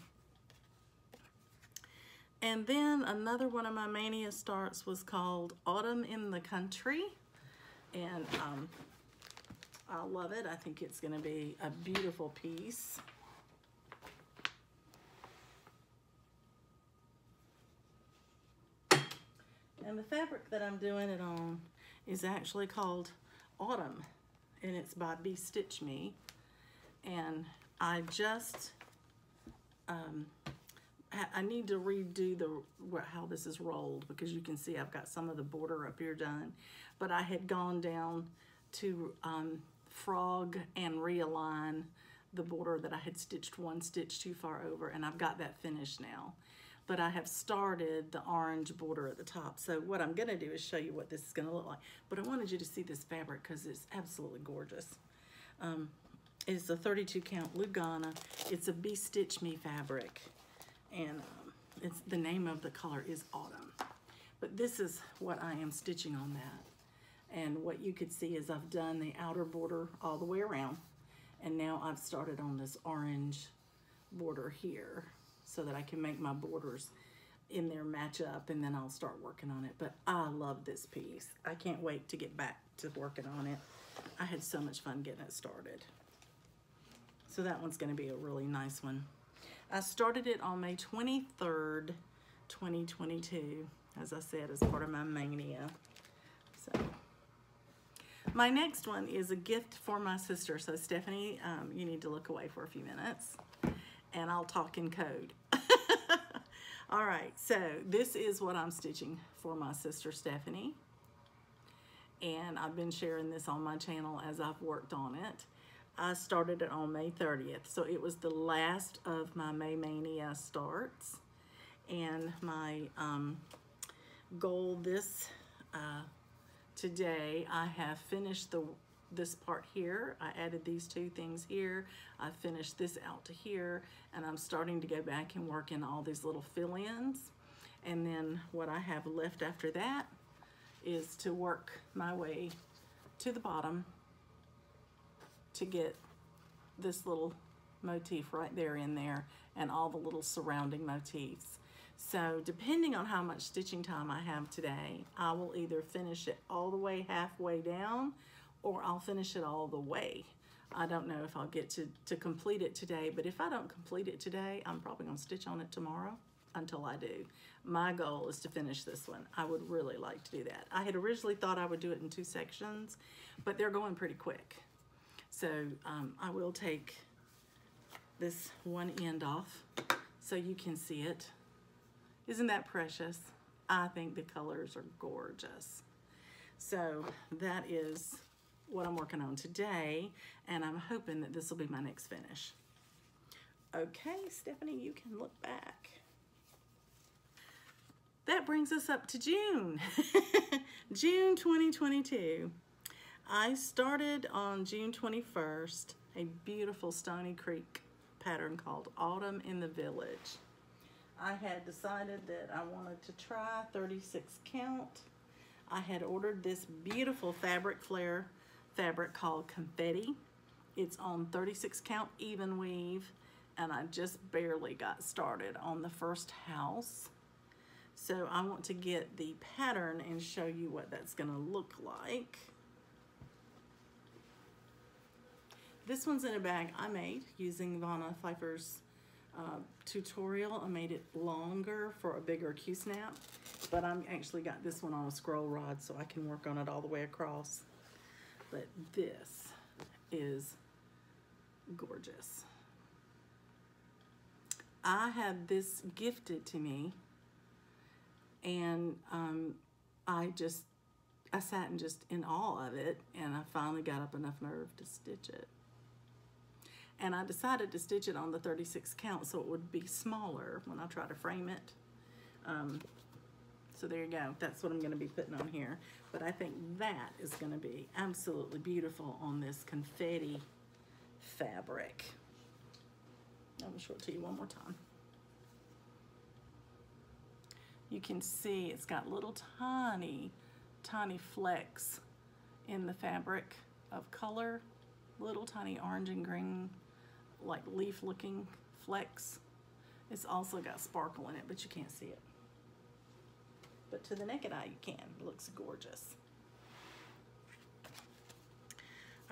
And then another one of my mania starts was called Autumn in the Country. And um, I love it. I think it's gonna be a beautiful piece. And the fabric that I'm doing it on is actually called Autumn and it's by Be Stitch Me. And I just um, I need to redo the how this is rolled because you can see I've got some of the border up here done. But I had gone down to um, frog and realign the border that I had stitched one stitch too far over and I've got that finished now. But I have started the orange border at the top. So what I'm gonna do is show you what this is gonna look like. But I wanted you to see this fabric because it's absolutely gorgeous. Um, it's a 32 count Lugana. It's a Be Stitch Me fabric and um, it's the name of the color is Autumn. But this is what I am stitching on that. And what you could see is I've done the outer border all the way around. And now I've started on this orange border here so that I can make my borders in there match up and then I'll start working on it. But I love this piece. I can't wait to get back to working on it. I had so much fun getting it started. So that one's gonna be a really nice one. I started it on May 23rd, 2022, as I said, as part of my mania. So, my next one is a gift for my sister. So, Stephanie, um, you need to look away for a few minutes, and I'll talk in code. All right, so this is what I'm stitching for my sister Stephanie. And I've been sharing this on my channel as I've worked on it. I started it on May 30th. So it was the last of my May Mania starts. And my um, goal this uh, today, I have finished the this part here. I added these two things here. I finished this out to here and I'm starting to go back and work in all these little fill-ins. And then what I have left after that is to work my way to the bottom to get this little motif right there in there and all the little surrounding motifs. So depending on how much stitching time I have today, I will either finish it all the way halfway down or I'll finish it all the way. I don't know if I'll get to, to complete it today, but if I don't complete it today, I'm probably gonna stitch on it tomorrow until I do. My goal is to finish this one. I would really like to do that. I had originally thought I would do it in two sections, but they're going pretty quick. So um, I will take this one end off so you can see it. Isn't that precious? I think the colors are gorgeous. So that is what I'm working on today, and I'm hoping that this will be my next finish. Okay, Stephanie, you can look back. That brings us up to June, June 2022. I started on June 21st a beautiful Stoney Creek pattern called Autumn in the Village. I had decided that I wanted to try 36 count. I had ordered this beautiful Fabric Flair fabric called Confetti. It's on 36 count even weave and I just barely got started on the first house. So I want to get the pattern and show you what that's gonna look like. This one's in a bag I made using Vanna Pfeiffer's uh, tutorial. I made it longer for a bigger Q-snap, but I'm actually got this one on a scroll rod so I can work on it all the way across but this is gorgeous. I had this gifted to me and um, I just, I sat and just in awe of it and I finally got up enough nerve to stitch it. And I decided to stitch it on the 36 count so it would be smaller when I try to frame it. Um, so there you go. That's what I'm going to be putting on here. But I think that is going to be absolutely beautiful on this confetti fabric. I'm going to show it to you one more time. You can see it's got little tiny, tiny flecks in the fabric of color. Little tiny orange and green, like leaf looking flecks. It's also got sparkle in it, but you can't see it but to the naked eye you can. It looks gorgeous.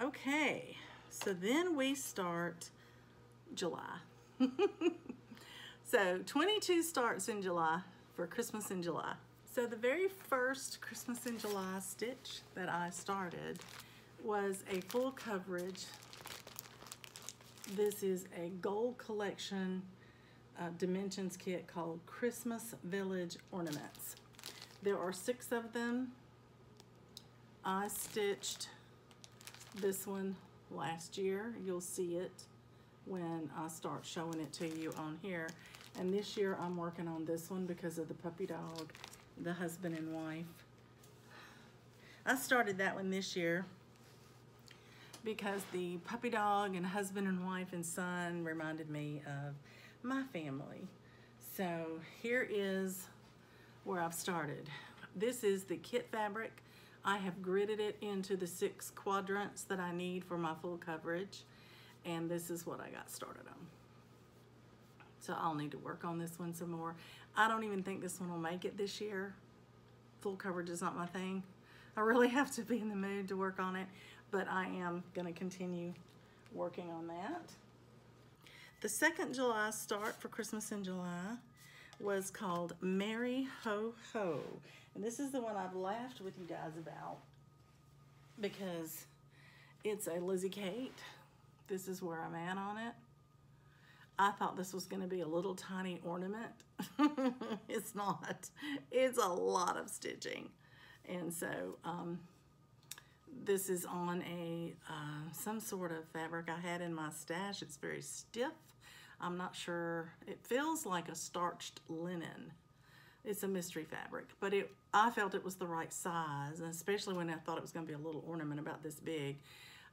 Okay, so then we start July. so 22 starts in July for Christmas in July. So the very first Christmas in July stitch that I started was a full coverage. This is a gold collection uh, dimensions kit called Christmas Village Ornaments. There are six of them. I stitched this one last year. You'll see it when I start showing it to you on here. And this year I'm working on this one because of the puppy dog, the husband and wife. I started that one this year because the puppy dog and husband and wife and son reminded me of my family. So here is where I've started. This is the kit fabric. I have gridded it into the six quadrants that I need for my full coverage. And this is what I got started on. So I'll need to work on this one some more. I don't even think this one will make it this year. Full coverage is not my thing. I really have to be in the mood to work on it, but I am gonna continue working on that. The second July start for Christmas in July was called Merry Ho Ho. And this is the one I've laughed with you guys about because it's a Lizzie Kate. This is where I'm at on it. I thought this was going to be a little tiny ornament. it's not. It's a lot of stitching. And so um, this is on a uh, some sort of fabric I had in my stash. It's very stiff. I'm not sure. It feels like a starched linen. It's a mystery fabric, but it I felt it was the right size, especially when I thought it was going to be a little ornament about this big.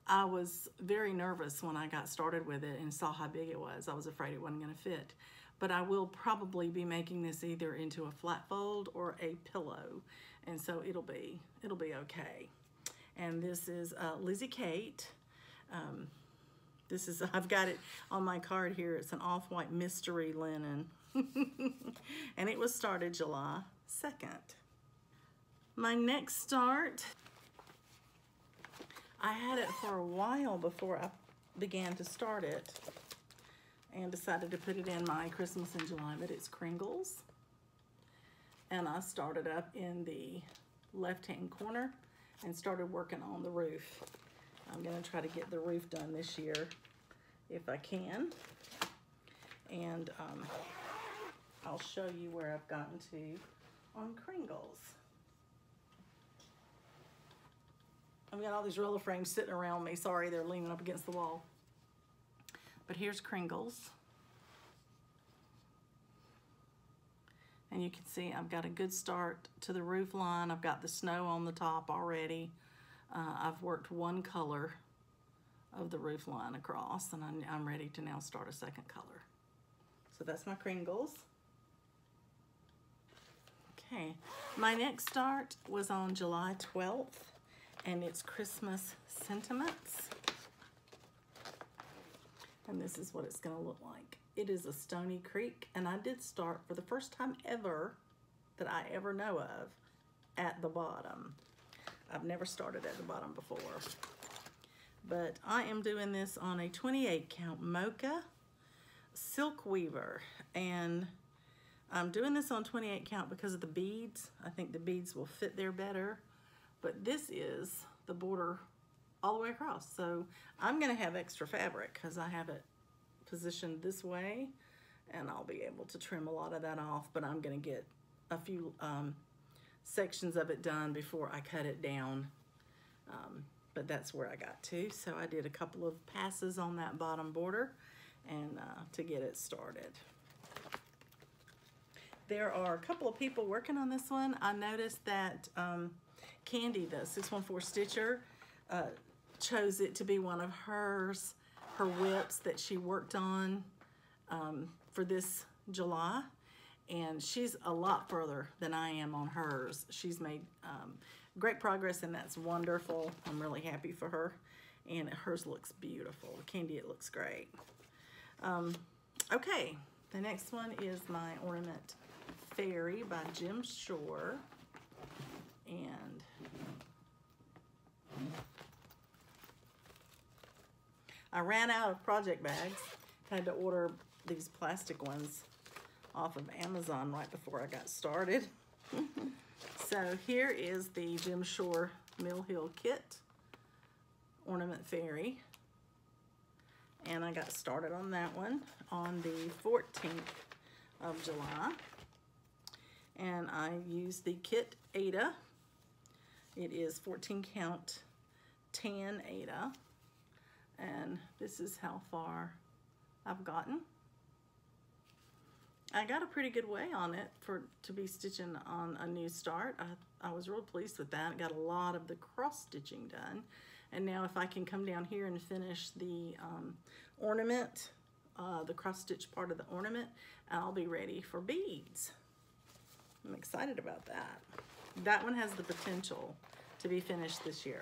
I was very nervous when I got started with it and saw how big it was. I was afraid it wasn't going to fit. But I will probably be making this either into a flat fold or a pillow. And so it'll be, it'll be okay. And this is uh, Lizzie Kate. Um, this is, I've got it on my card here. It's an off-white mystery linen. and it was started July 2nd. My next start I had it for a while before I began to start it and decided to put it in my Christmas in July, but it's Kringles. And I started up in the left-hand corner and started working on the roof. I'm gonna try to get the roof done this year if I can. And um, I'll show you where I've gotten to on Kringles. I've got all these roller frames sitting around me. Sorry, they're leaning up against the wall. But here's Kringles. And you can see I've got a good start to the roof line. I've got the snow on the top already. Uh, I've worked one color of the roof line across and I'm, I'm ready to now start a second color. So that's my Kringles. Okay, my next start was on July 12th and it's Christmas Sentiments. And this is what it's gonna look like. It is a Stoney Creek, and I did start for the first time ever that I ever know of at the bottom. I've never started at the bottom before. But I am doing this on a 28 count Mocha Silk Weaver. And I'm doing this on 28 count because of the beads. I think the beads will fit there better. But this is the border all the way across. So I'm gonna have extra fabric because I have it positioned this way and I'll be able to trim a lot of that off, but I'm gonna get a few um, sections of it done before I cut it down. Um, but that's where I got to. So I did a couple of passes on that bottom border and uh, to get it started. There are a couple of people working on this one. I noticed that um, Candy, the 614 Stitcher, uh, chose it to be one of hers, her WIPs that she worked on um, for this July. And she's a lot further than I am on hers. She's made um, great progress and that's wonderful. I'm really happy for her. And hers looks beautiful. Candy, it looks great. Um, okay, the next one is my ornament Fairy by Jim Shore. And I ran out of project bags. Had to order these plastic ones off of Amazon right before I got started. so here is the Jim Shore Mill Hill Kit Ornament Fairy. And I got started on that one on the 14th of July. And I used the Kit Aida. It is 14 count tan Aida. And this is how far I've gotten. I got a pretty good way on it for to be stitching on a new start. I, I was real pleased with that. Got a lot of the cross stitching done. And now if I can come down here and finish the um, ornament, uh, the cross stitch part of the ornament, I'll be ready for beads. I'm excited about that. That one has the potential to be finished this year,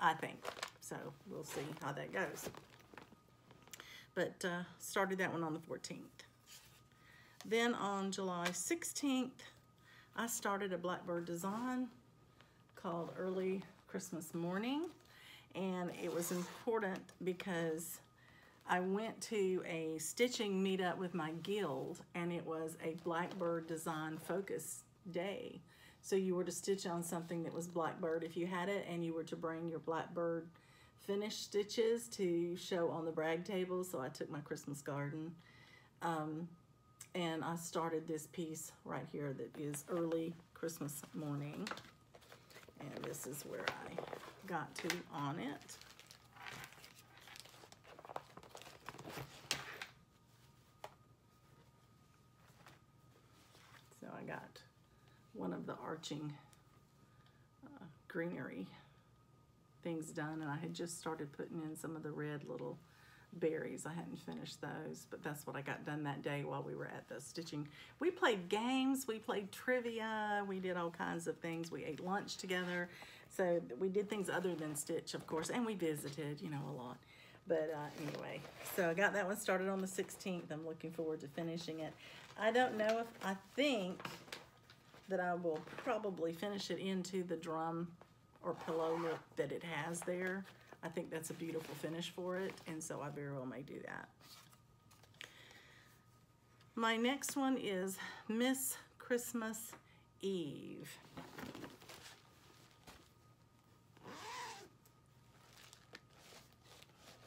I think. So we'll see how that goes. But uh, started that one on the 14th. Then on July 16th, I started a Blackbird design called Early Christmas Morning. And it was important because I went to a stitching meetup with my guild and it was a Blackbird design focus day. So you were to stitch on something that was Blackbird if you had it and you were to bring your Blackbird finished stitches to show on the brag table. So I took my Christmas garden um, and I started this piece right here that is early Christmas morning. And this is where I got to on it. So I got one of the arching uh, greenery things done and I had just started putting in some of the red little berries. I hadn't finished those, but that's what I got done that day while we were at the stitching. We played games, we played trivia, we did all kinds of things. We ate lunch together. So we did things other than stitch, of course, and we visited, you know, a lot. But uh, anyway, so I got that one started on the 16th. I'm looking forward to finishing it. I don't know if, I think that I will probably finish it into the drum or pillow look that it has there. I think that's a beautiful finish for it, and so I very well may do that. My next one is Miss Christmas Eve.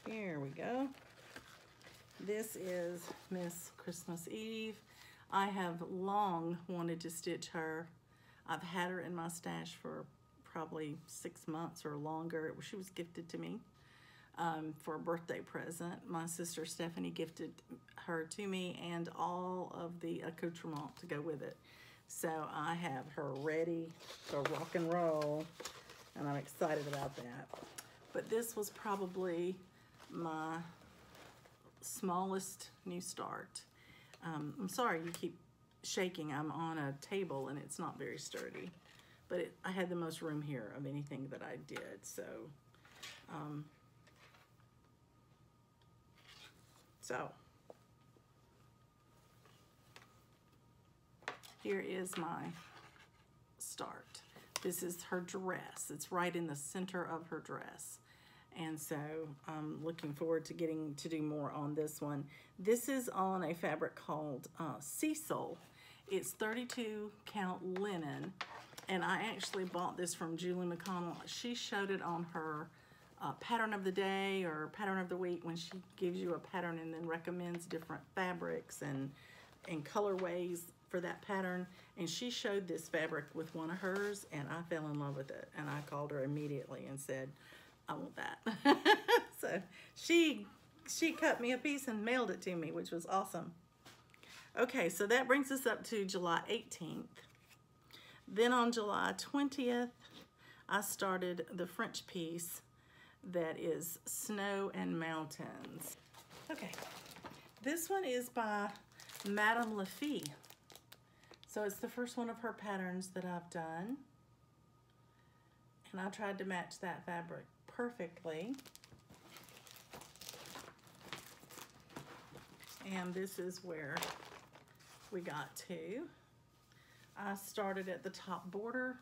Here we go. This is Miss Christmas Eve. I have long wanted to stitch her. I've had her in my stash for probably six months or longer. She was gifted to me um, for a birthday present. My sister Stephanie gifted her to me and all of the accoutrement to go with it. So I have her ready to rock and roll and I'm excited about that. But this was probably my smallest new start. Um, I'm sorry you keep shaking. I'm on a table and it's not very sturdy but it, I had the most room here of anything that I did. So, um, so here is my start. This is her dress. It's right in the center of her dress. And so I'm looking forward to getting to do more on this one. This is on a fabric called uh, Cecil. It's 32 count linen and I actually bought this from Julie McConnell. She showed it on her uh, pattern of the day or pattern of the week when she gives you a pattern and then recommends different fabrics and, and colorways for that pattern. And she showed this fabric with one of hers and I fell in love with it. And I called her immediately and said, I want that. so she, she cut me a piece and mailed it to me, which was awesome. Okay, so that brings us up to July 18th. Then on July 20th, I started the French piece that is Snow and Mountains. Okay, this one is by Madame le Fee. So it's the first one of her patterns that I've done. And I tried to match that fabric perfectly. And this is where we got to. I started at the top border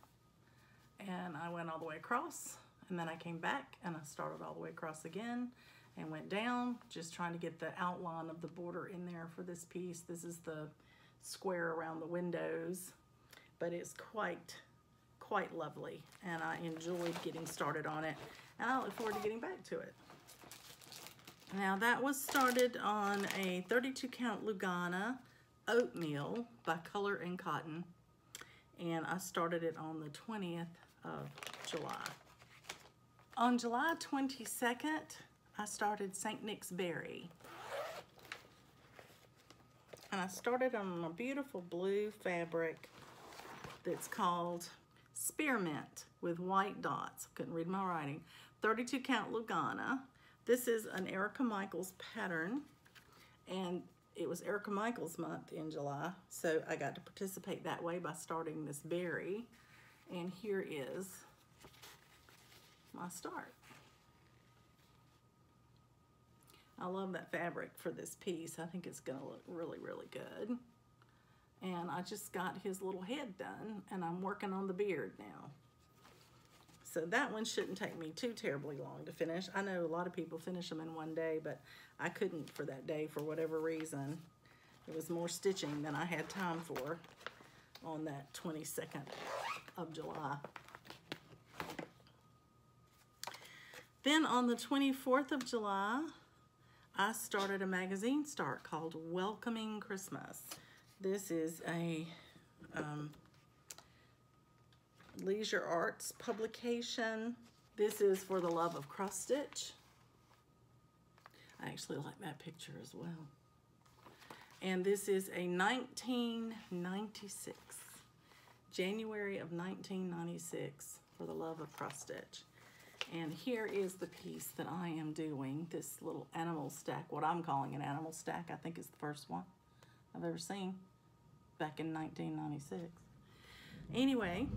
and I went all the way across and then I came back and I started all the way across again and went down just trying to get the outline of the border in there for this piece. This is the square around the windows but it's quite quite lovely and I enjoyed getting started on it and I look forward to getting back to it. Now that was started on a 32 count Lugana oatmeal by Color and Cotton and I started it on the 20th of July. On July 22nd, I started St. Nick's Berry. And I started on a beautiful blue fabric that's called Spearmint with white dots. Couldn't read my writing. 32 count Lugana. This is an Erica Michaels pattern. And it was Erica Michaels month in July, so I got to participate that way by starting this berry. And here is my start. I love that fabric for this piece. I think it's gonna look really, really good. And I just got his little head done and I'm working on the beard now. So that one shouldn't take me too terribly long to finish. I know a lot of people finish them in one day, but I couldn't for that day for whatever reason. It was more stitching than I had time for on that 22nd of July. Then on the 24th of July, I started a magazine start called Welcoming Christmas. This is a um, Leisure Arts publication. This is for the love of cross stitch. I actually like that picture as well. And this is a 1996, January of 1996 for the love of cross stitch. And here is the piece that I am doing, this little animal stack, what I'm calling an animal stack, I think is the first one I've ever seen back in 1996. Anyway,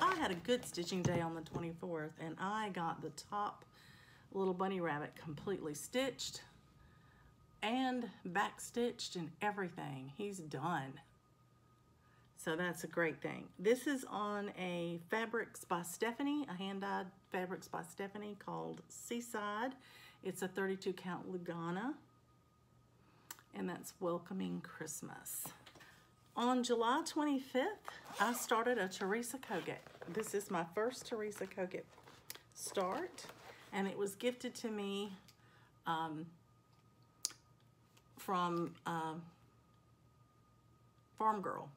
I had a good stitching day on the 24th and I got the top little bunny rabbit completely stitched and back stitched and everything. He's done. So that's a great thing. This is on a Fabrics by Stephanie, a hand-dyed Fabrics by Stephanie called Seaside. It's a 32 count Lugana and that's Welcoming Christmas. On July 25th, I started a Teresa Kogut. This is my first Teresa Kogut start and it was gifted to me um, from um, Farm Girl.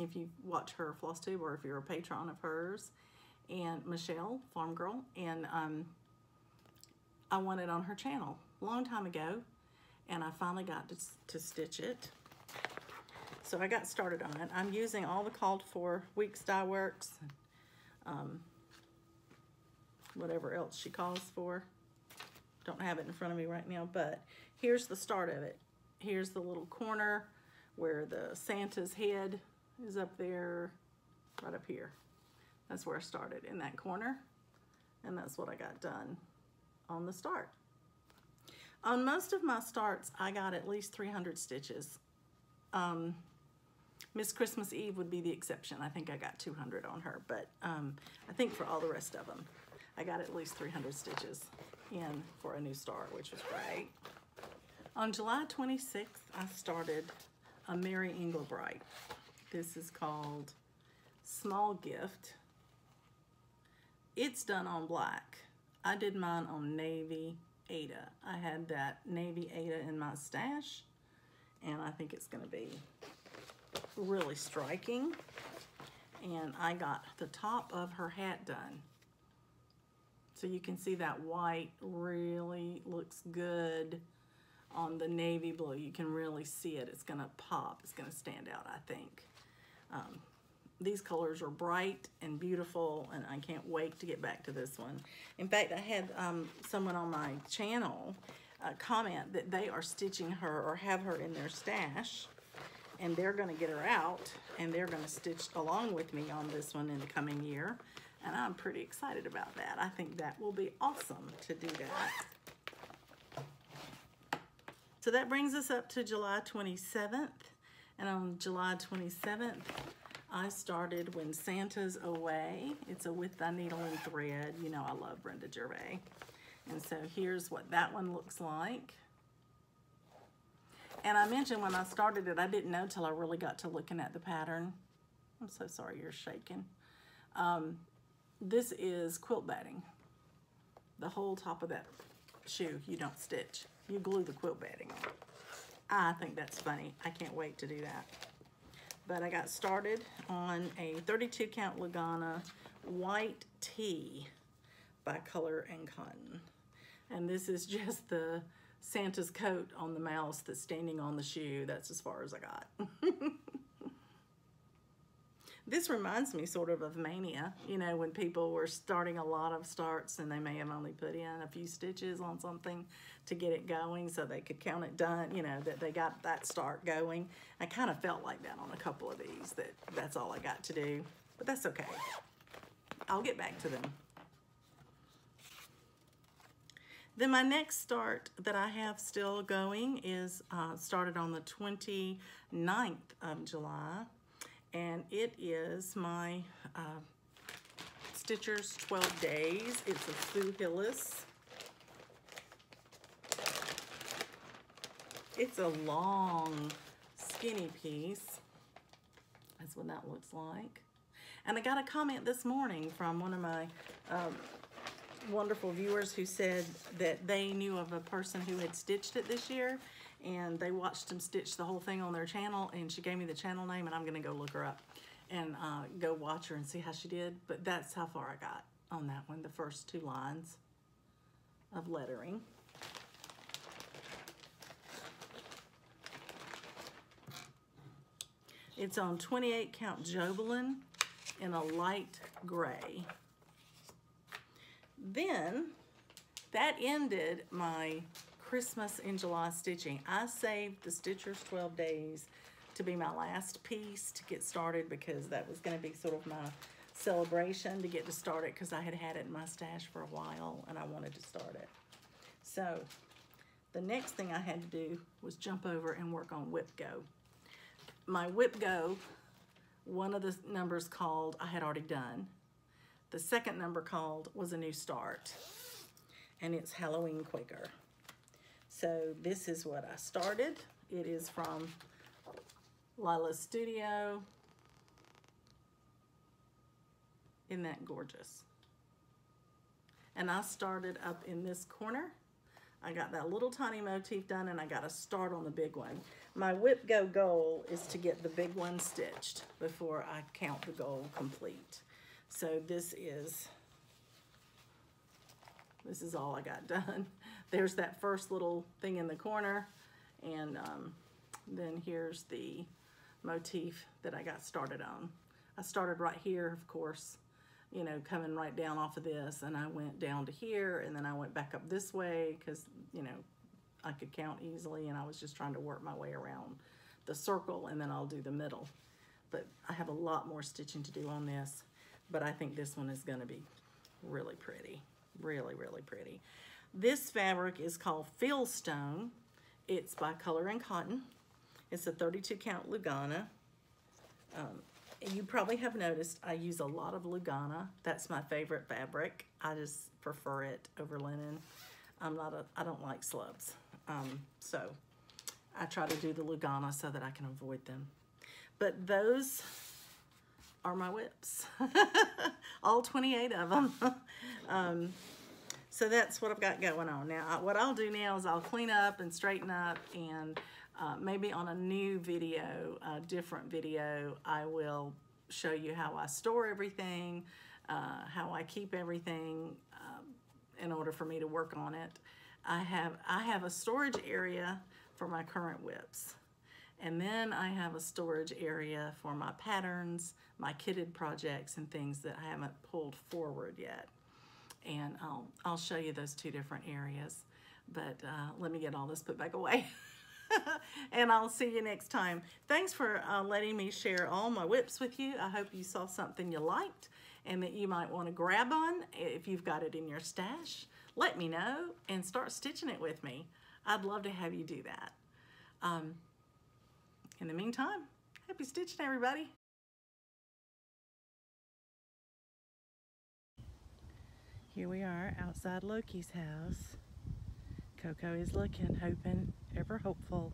If you watch her floss tube or if you're a patron of hers, and Michelle, Farm Girl, and um, I won it on her channel a long time ago, and I finally got to, to stitch it. So I got started on it. I'm using all the called for Weeks Dye Works, um, whatever else she calls for. Don't have it in front of me right now, but here's the start of it. Here's the little corner where the Santa's head is up there, right up here. That's where I started, in that corner. And that's what I got done on the start. On most of my starts, I got at least 300 stitches. Um, Miss Christmas Eve would be the exception. I think I got 200 on her, but um, I think for all the rest of them, I got at least 300 stitches in for a new start, which was great. On July 26th, I started a Mary Engelbreit. This is called Small Gift. It's done on black. I did mine on navy Aida. I had that navy Aida in my stash, and I think it's gonna be really striking. And I got the top of her hat done. So you can see that white really looks good on the navy blue. You can really see it. It's gonna pop. It's gonna stand out, I think. Um, these colors are bright and beautiful and I can't wait to get back to this one. In fact, I had um, someone on my channel uh, comment that they are stitching her or have her in their stash and they're gonna get her out and they're gonna stitch along with me on this one in the coming year and I'm pretty excited about that. I think that will be awesome to do that. So that brings us up to July 27th. And on July 27th, I started When Santa's Away. It's a With Thy Needle and Thread. You know I love Brenda Gervais. And so here's what that one looks like. And I mentioned when I started it, I didn't know till I really got to looking at the pattern. I'm so sorry you're shaking. Um, this is quilt batting. The whole top of that shoe, you don't stitch. You glue the quilt batting on. I think that's funny. I can't wait to do that. But I got started on a 32 count Lugana white tee by Color and Cotton. And this is just the Santa's coat on the mouse that's standing on the shoe. That's as far as I got. This reminds me sort of of Mania, you know, when people were starting a lot of starts and they may have only put in a few stitches on something to get it going so they could count it done, you know, that they got that start going. I kind of felt like that on a couple of these, that that's all I got to do, but that's okay. I'll get back to them. Then my next start that I have still going is uh, started on the 29th of July and it is my uh, Stitchers 12 Days. It's a Sue Hillis. It's a long, skinny piece. That's what that looks like. And I got a comment this morning from one of my um, wonderful viewers who said that they knew of a person who had stitched it this year and they watched him stitch the whole thing on their channel and she gave me the channel name and I'm gonna go look her up and uh, go watch her and see how she did. But that's how far I got on that one, the first two lines of lettering. It's on 28 count Jobelan in a light gray. Then that ended my Christmas in July stitching. I saved the Stitchers 12 days to be my last piece to get started because that was going to be sort of my celebration to get to start it because I had had it in my stash for a while and I wanted to start it. So the next thing I had to do was jump over and work on WIP Go. My WIP Go, one of the numbers called I had already done. The second number called was a new start and it's Halloween Quaker. So this is what I started. It is from Lila's Studio. Isn't that gorgeous? And I started up in this corner. I got that little tiny motif done and I got a start on the big one. My WIP Go goal is to get the big one stitched before I count the goal complete. So this is, this is all I got done. There's that first little thing in the corner and um, then here's the motif that I got started on. I started right here, of course, you know, coming right down off of this and I went down to here and then I went back up this way because, you know, I could count easily and I was just trying to work my way around the circle and then I'll do the middle. But I have a lot more stitching to do on this, but I think this one is gonna be really pretty, really, really pretty. This fabric is called Fieldstone. It's by Color and Cotton. It's a 32 count Lugana. Um, you probably have noticed I use a lot of Lugana. That's my favorite fabric. I just prefer it over linen. I'm not a, I don't like slubs. Um, so I try to do the Lugana so that I can avoid them. But those are my WIPs. All 28 of them. um, so that's what I've got going on. Now, what I'll do now is I'll clean up and straighten up and uh, maybe on a new video, a different video, I will show you how I store everything, uh, how I keep everything um, in order for me to work on it. I have, I have a storage area for my current WIPs. And then I have a storage area for my patterns, my kitted projects, and things that I haven't pulled forward yet. And I'll, I'll show you those two different areas. But uh, let me get all this put back away. and I'll see you next time. Thanks for uh, letting me share all my WIPs with you. I hope you saw something you liked and that you might want to grab on if you've got it in your stash. Let me know and start stitching it with me. I'd love to have you do that. Um, in the meantime, happy stitching, everybody. Here we are outside Loki's house. Coco is looking, hoping, ever hopeful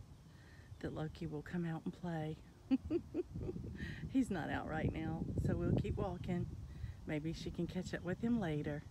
that Loki will come out and play. He's not out right now, so we'll keep walking. Maybe she can catch up with him later.